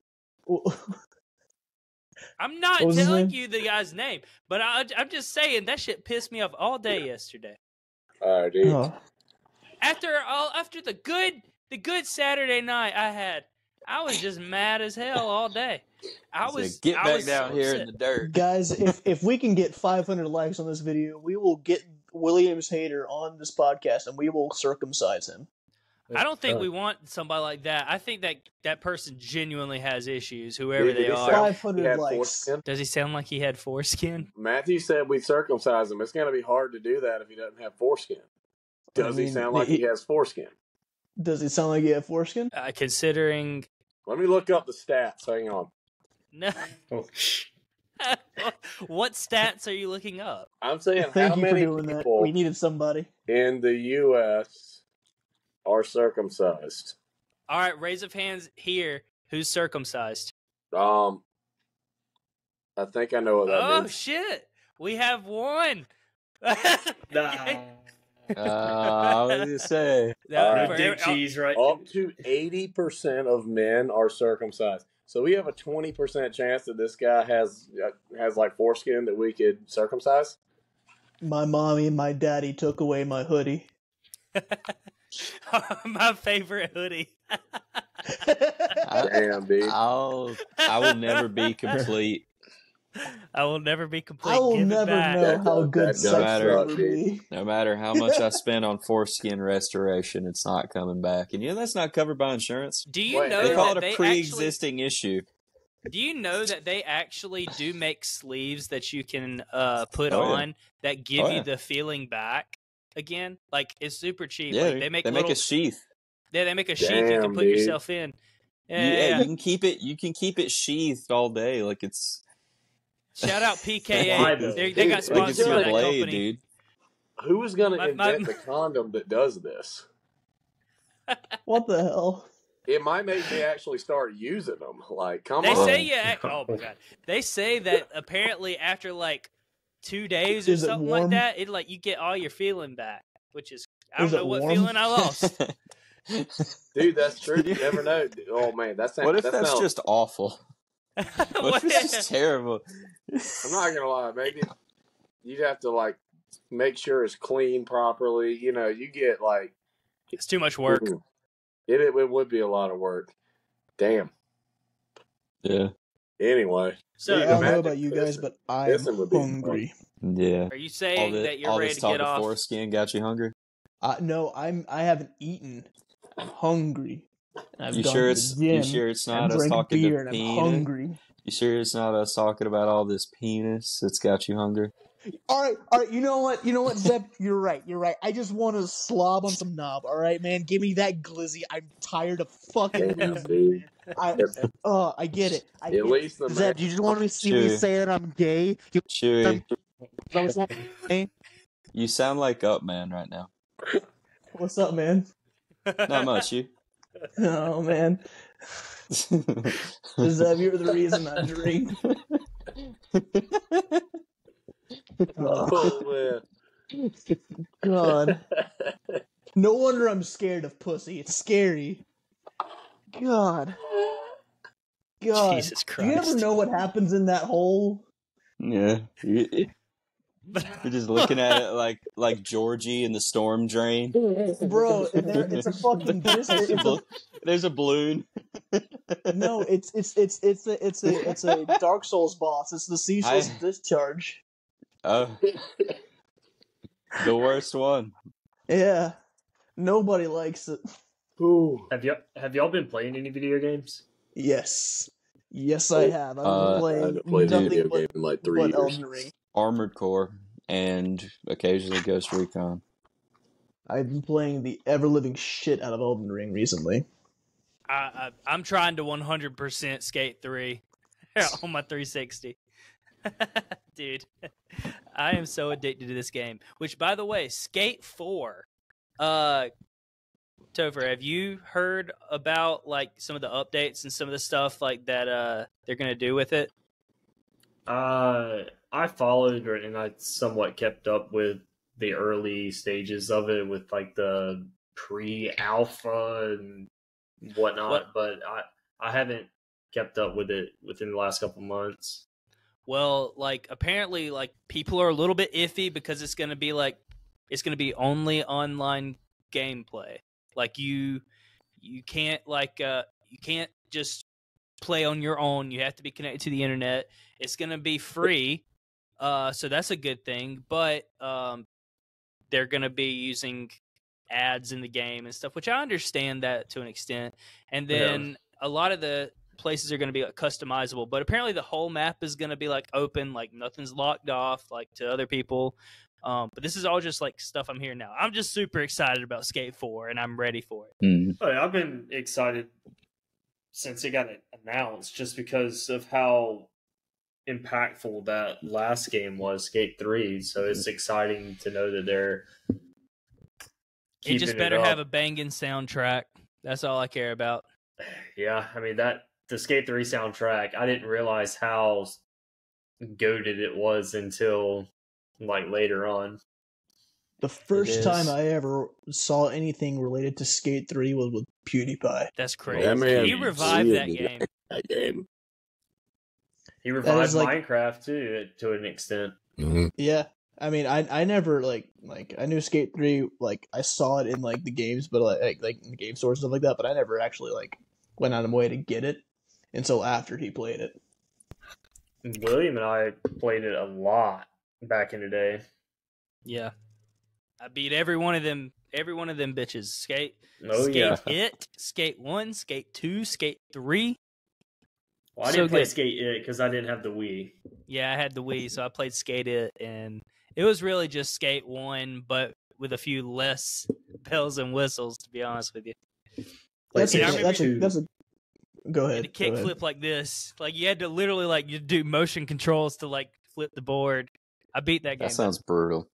I'm not What was his telling you the guy's name, but I, I'm just saying that shit pissed me off all day yesterday. All right, dude. Oh. After all, after the good, the good Saturday night I had, I was just mad as hell all day. I He was said, get I back was down so here in the dirt. guys, if if we can get 500 likes on this video, we will get Williams hater on this podcast, and we will circumcise him. I don't think Uh, we want somebody like that. I think that that person genuinely has issues, whoever Did they he are. 500 he likes. foreskin? Does he sound like he had foreskin? Matthew said we circumcise him. It's going to be hard to do that if he doesn't have foreskin. Does I he sound like he- he has foreskin? Does he sound like he had foreskin? Uh, considering Let me look up the stats. Hang on. no, Oh, what stats are you looking up? I'm saying Thank how you for many doing that. people We needed somebody. in the U.S. are circumcised? All right, raise of hands here. Who's circumcised? Um, I think I know what that Oh means. shit! We have one. nah. Uh, I was gonna say. That- All right. for Big every- oh, cheese, right? Up to 80% of men are circumcised. So we have a 20% chance that this guy has uh, has like foreskin that we could circumcise. My mommy and my daddy took away my hoodie. my favorite hoodie. I, Damn, dude. I'll. I will never be complete. I will never be complete. I will Give never back. know how good that sex does will suck, ever dude. be. No matter how much I spend on foreskin restoration, it's not coming back. And you know that's not covered by insurance. Do you Wait, know They call that it a pre-existing issue. Do you know that they actually do make sleeves that you can uh, put Oh, yeah. on that give Oh, you yeah. the feeling back again? Like it's super cheap. Yeah, like, they make little, a sheath. yeah, they make a sheath you can put dude. yourself in. You- Yeah, Yeah, yeah. you can keep it. You can keep it sheathed all day, like it's Shout out PKA. They, they got Dude, like sponsored by by that blade, company. dude. Who is going to My- my- invent the condom that does this? What the hell? It might make me actually start using them. Like, come They on. say you. Act, oh my god. They say that apparently after like two days or Is something like that, it like you get all your feeling back, which is I don't Is know what warm? feeling I lost. Dude, that's true. You never know. Oh, man. That's what if that that's sounds- just awful? What if it's just terrible? I'm not going to lie. Maybe you'd have to, like, make sure it's clean properly. You know, you get, like, it's too much work. It, it, it would be a lot of work. Damn. Yeah, Anyway, So I don't know about you guys, but I'm this one hungry. yeah. are you saying the, that you're all ready this to talk get of off? foreskin got you hungry. Uh, no, I'm. I haven't eaten. I'm hungry. I've you sure it's gym, you sure it's not us talking beer to and penis? I'm penis? hungry. You sure it's not us talking about all this penis that's got you hungry? All right, all right. You know what? You know what, Zeb? You're right. You're right. I just want to slob on some knob. All right, man. Give me that glizzy. I'm tired of fucking damn, losing. dude. I, uh, I get it. I At get it. least the Zeb, you just want to see me say that I'm gay? You Chewy, know what's up, you sound like Upman right now. What's up, man? Not much, you. Oh man, Zeb, you're the reason I drink. Oh, man. God. No wonder I'm scared of pussy. It's scary. God. God. Jesus Do you ever know what happens in that hole? Yeah, you, you're just looking at it like like Georgie in the storm drain. Bro, there- it's a fucking There's a, it's a, there's a balloon. no, it's it's it's it's a it's a it's a Dark Souls boss. It's the ceaseless I- discharge. Oh, the worst one. Yeah. Nobody likes it. Ooh. Have you have y'all been playing any video games? Yes. Yes, I have. I've been Uh, I playing haven't played nothing video but, game in like three but years. Elden Ring. Armored Core and occasionally Ghost Recon. I've been playing the ever living shit out of Elden Ring recently. I, I, I'm trying to 100% Skate 3 on my 360. Dude, I am so addicted to this game. Which, by the way, Skate 4. Uh, Topher, have you heard about like some of the updates and some of the stuff like that uh they're gonna do with it? Uh, I followed and I somewhat kept up with the early stages of it with like the pre-alpha and whatnot, What- but I I haven't kept up with it within the last couple months. Well, like apparently, like people are a little bit iffy because it's gonna be like it's gonna be only online gameplay. Like you, you can't like uh you can't just play on your own. You have to be connected to the internet. It's gonna be free, uh, so that's a good thing. But um, they're gonna be using ads in the game and stuff, which I understand that to an extent. And Yeah. then a lot of the places are going to be like customizable but apparently the whole map is going to be like open like nothing's locked off like to other people um but this is all just like stuff i'm hearing now i'm just super excited about skate 4 and i'm ready for it Mm. Oh, yeah, I've been excited since it got announced, just because of how impactful that last game was, Skate Three. So it's exciting to know that they're. it just keeping better have a banging soundtrack that's all i care about Yeah, I mean that the Skate Three soundtrack. I didn't realize how goaded it was until like later on. The first time I ever saw anything related to Skate 3 was with PewDiePie. that's crazy That man he revived that game That game. He revived like- Minecraft too, to an extent. Mhm. Yeah. I mean, I I never like like I knew Skate 3 like I saw it in like the games, but like like, like in the game stores and stuff like that, but I never actually like went out of my way to get it until after he played it. William and I played it a lot back in the day. yeah i beat every one of them every one of them bitches skate Oh skate yeah. it skate 1 skate 2 skate 3 Well, I So didn't play good. Skate It because I didn't have the Wii. Yeah, I had the Wii, so I played Skate It, and it was really just Skate One, but with a few less bells and whistles. To be honest with you, That's Yeah, I a, remember that's a that's a Go and ahead. a go ahead. kickflip like this, like you had to literally like you do motion controls to like flip the board. I beat that game. That sounds brutal.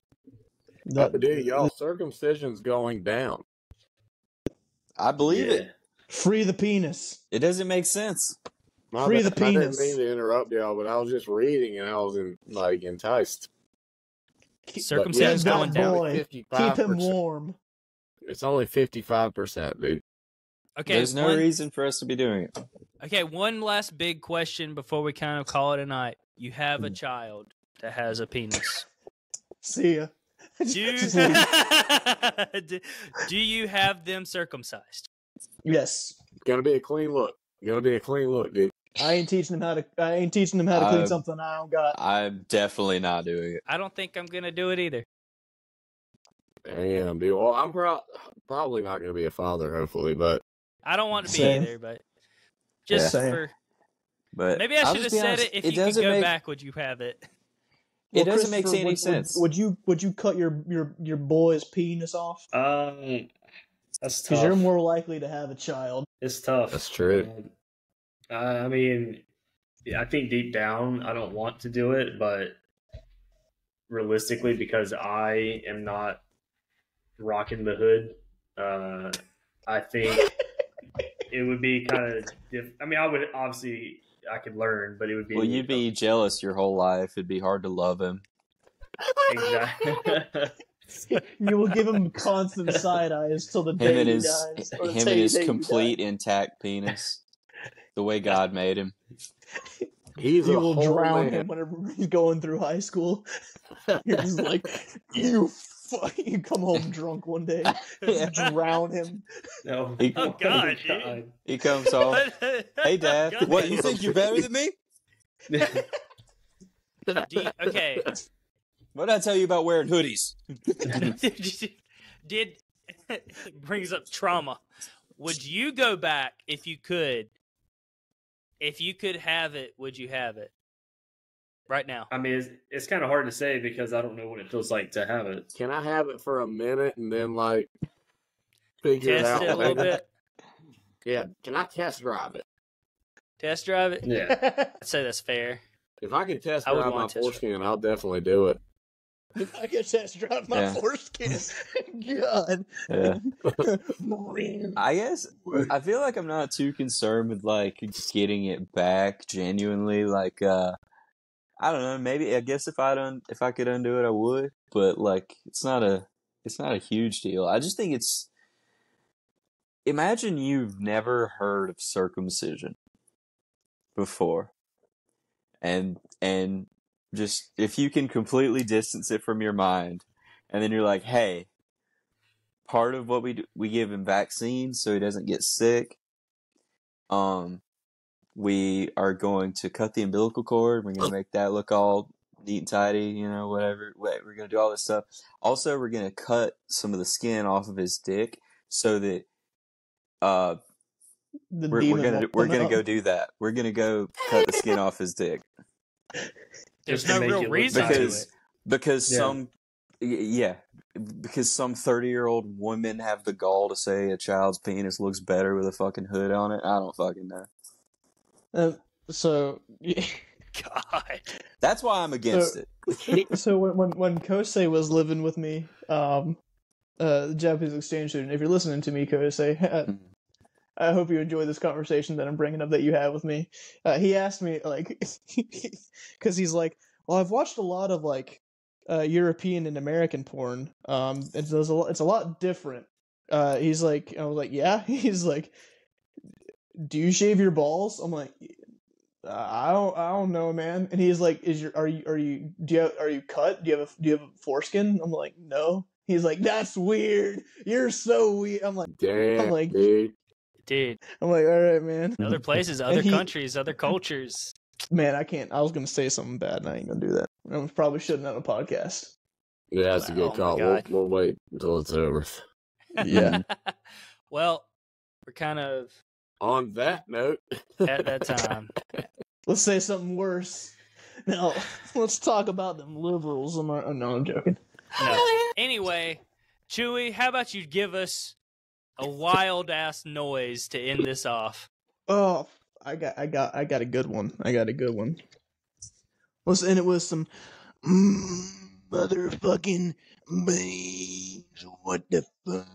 That- Dude, y'all, circumcision's going down. I believe Yeah. it. free the penis. It doesn't make sense. My Free bad. the I penis. didn't mean to interrupt y'all, but I was just reading and I was in, like enticed. Circumcision's Keep going that down. boy. Keep him warm. It's only fifty-five percent, dude. Okay, There's no one, reason for us to be doing it. okay. One last big question before we kind of call it a night. You have Hmm. a child that has a penis. See ya. Do do, do you have them circumcised? yes. Gonna be a clean look. Gonna be a clean look, dude. I ain't teaching them how to. I ain't teaching them how to clean Uh, something I don't got. I'm definitely not doing it. I don't think I'm gonna do it either. Damn, dude. Well, I'm pro- probably not gonna be a father, hopefully, but I don't want to be Same. either, but just Same. for But maybe I should have said honest, it. If you could doesn't go make, back, would you have it? It doesn't make any would- would- sense. Would, you would you cut your your your boy's penis off? Um, that's tough. Because you're more likely to have a child. It's tough. That's true. Um, Uh, I mean, I think deep down I don't want to do it, but realistically, because I am not rocking the hood, uh, I think it would be kind of. Diff- I mean, I would obviously I could learn, but it would be. Well, you'd be jealous your whole life. It'd be hard to love him. exactly. you will give him constant side eyes till the Him day and he his dies. him and his complete intact penis, the way God made him. He's. You a will whole drown man. him whenever he's going through high school. You're just like, you fuck. You come home drunk one day, just drown him. No. Oh, he- Oh, God, dude. He comes home. Hey, Dad. God. What you think you're better than me? You- okay. What did I tell you about wearing hoodies? Did brings up trauma. Would you go back if you could? If you could have it, would you have it? Right now. I mean, it's, it's kind of hard to say because I don't know what it feels like to have it. Can I have it for a minute and then like figure it out? it a little bit. Yeah. Can I test drive it? Test drive it. Yeah. I'd say that's fair. If I can test I would drive my want to test foreskin, I'll definitely do it. If I could test drive my Yeah. foreskin, God. Yeah. I guess I feel like I'm not too concerned with like getting it back genuinely. Like, uh, I don't know. Maybe I guess if I don't, if I could undo it, I would. But like, it's not a, it's not a huge deal. I just think it's. Imagine you've never heard of circumcision before, and and just if you can completely distance it from your mind, and then you're like, hey, part of what we do, we give him vaccines so he doesn't get sick. Um, we are going to cut the umbilical cord. We're going to make that look all neat and tidy, you know, whatever. We're going to do all this stuff. Also, we're going to cut some of the skin off of his dick so that uh The we're, we're gonna we're gonna out. go do that. We're gonna go cut the skin off his dick There's no real reason nice. to because it. because Yeah. some yeah because some 30 year old women have the gall to say a child's penis looks better with a fucking hood on it i don't fucking know Uh, so, God. that's why i'm against So- it so when when when Kosei was living with me, um, uh, the Japanese exchange student. If you're listening to me, Kosei, uh, I hope you enjoy this conversation that I'm bringing up that you have with me. Uh, he asked me like, because he's like, well, I've watched a lot of like uh, European and American porn. Um, it's there's a lo- it's a lot different. Uh, he's like, I was like, yeah. He's like, do you shave your balls? I'm like, "Uh, I don't, I don't know, man. And he's like, is your, are you, are you, do you, have, are you cut? Do you have a, do you have a foreskin? I'm like, no. He's like, that's weird. You're so weird. I'm like, Damn, like- dude. Dude, I'm like, all right, man. other places, other he- countries, other cultures. Man, I can't. I was gonna say something bad, and I ain't gonna do that. I probably shouldn't on a podcast. Yeah, that's a Oh good my call. We'll, we'll wait until it's over. Yeah. well, we're kind of On that note, at that time. Let's say something worse. Now, let's talk about them liberals. I'm, oh, no, I'm joking. No. Anyway, Chewy, how about you give us a wild ass noise to end this off? Oh, I got, I got, I got a good one. I got a good one. Let's end it with some mm, motherfucking beans. What the fuck?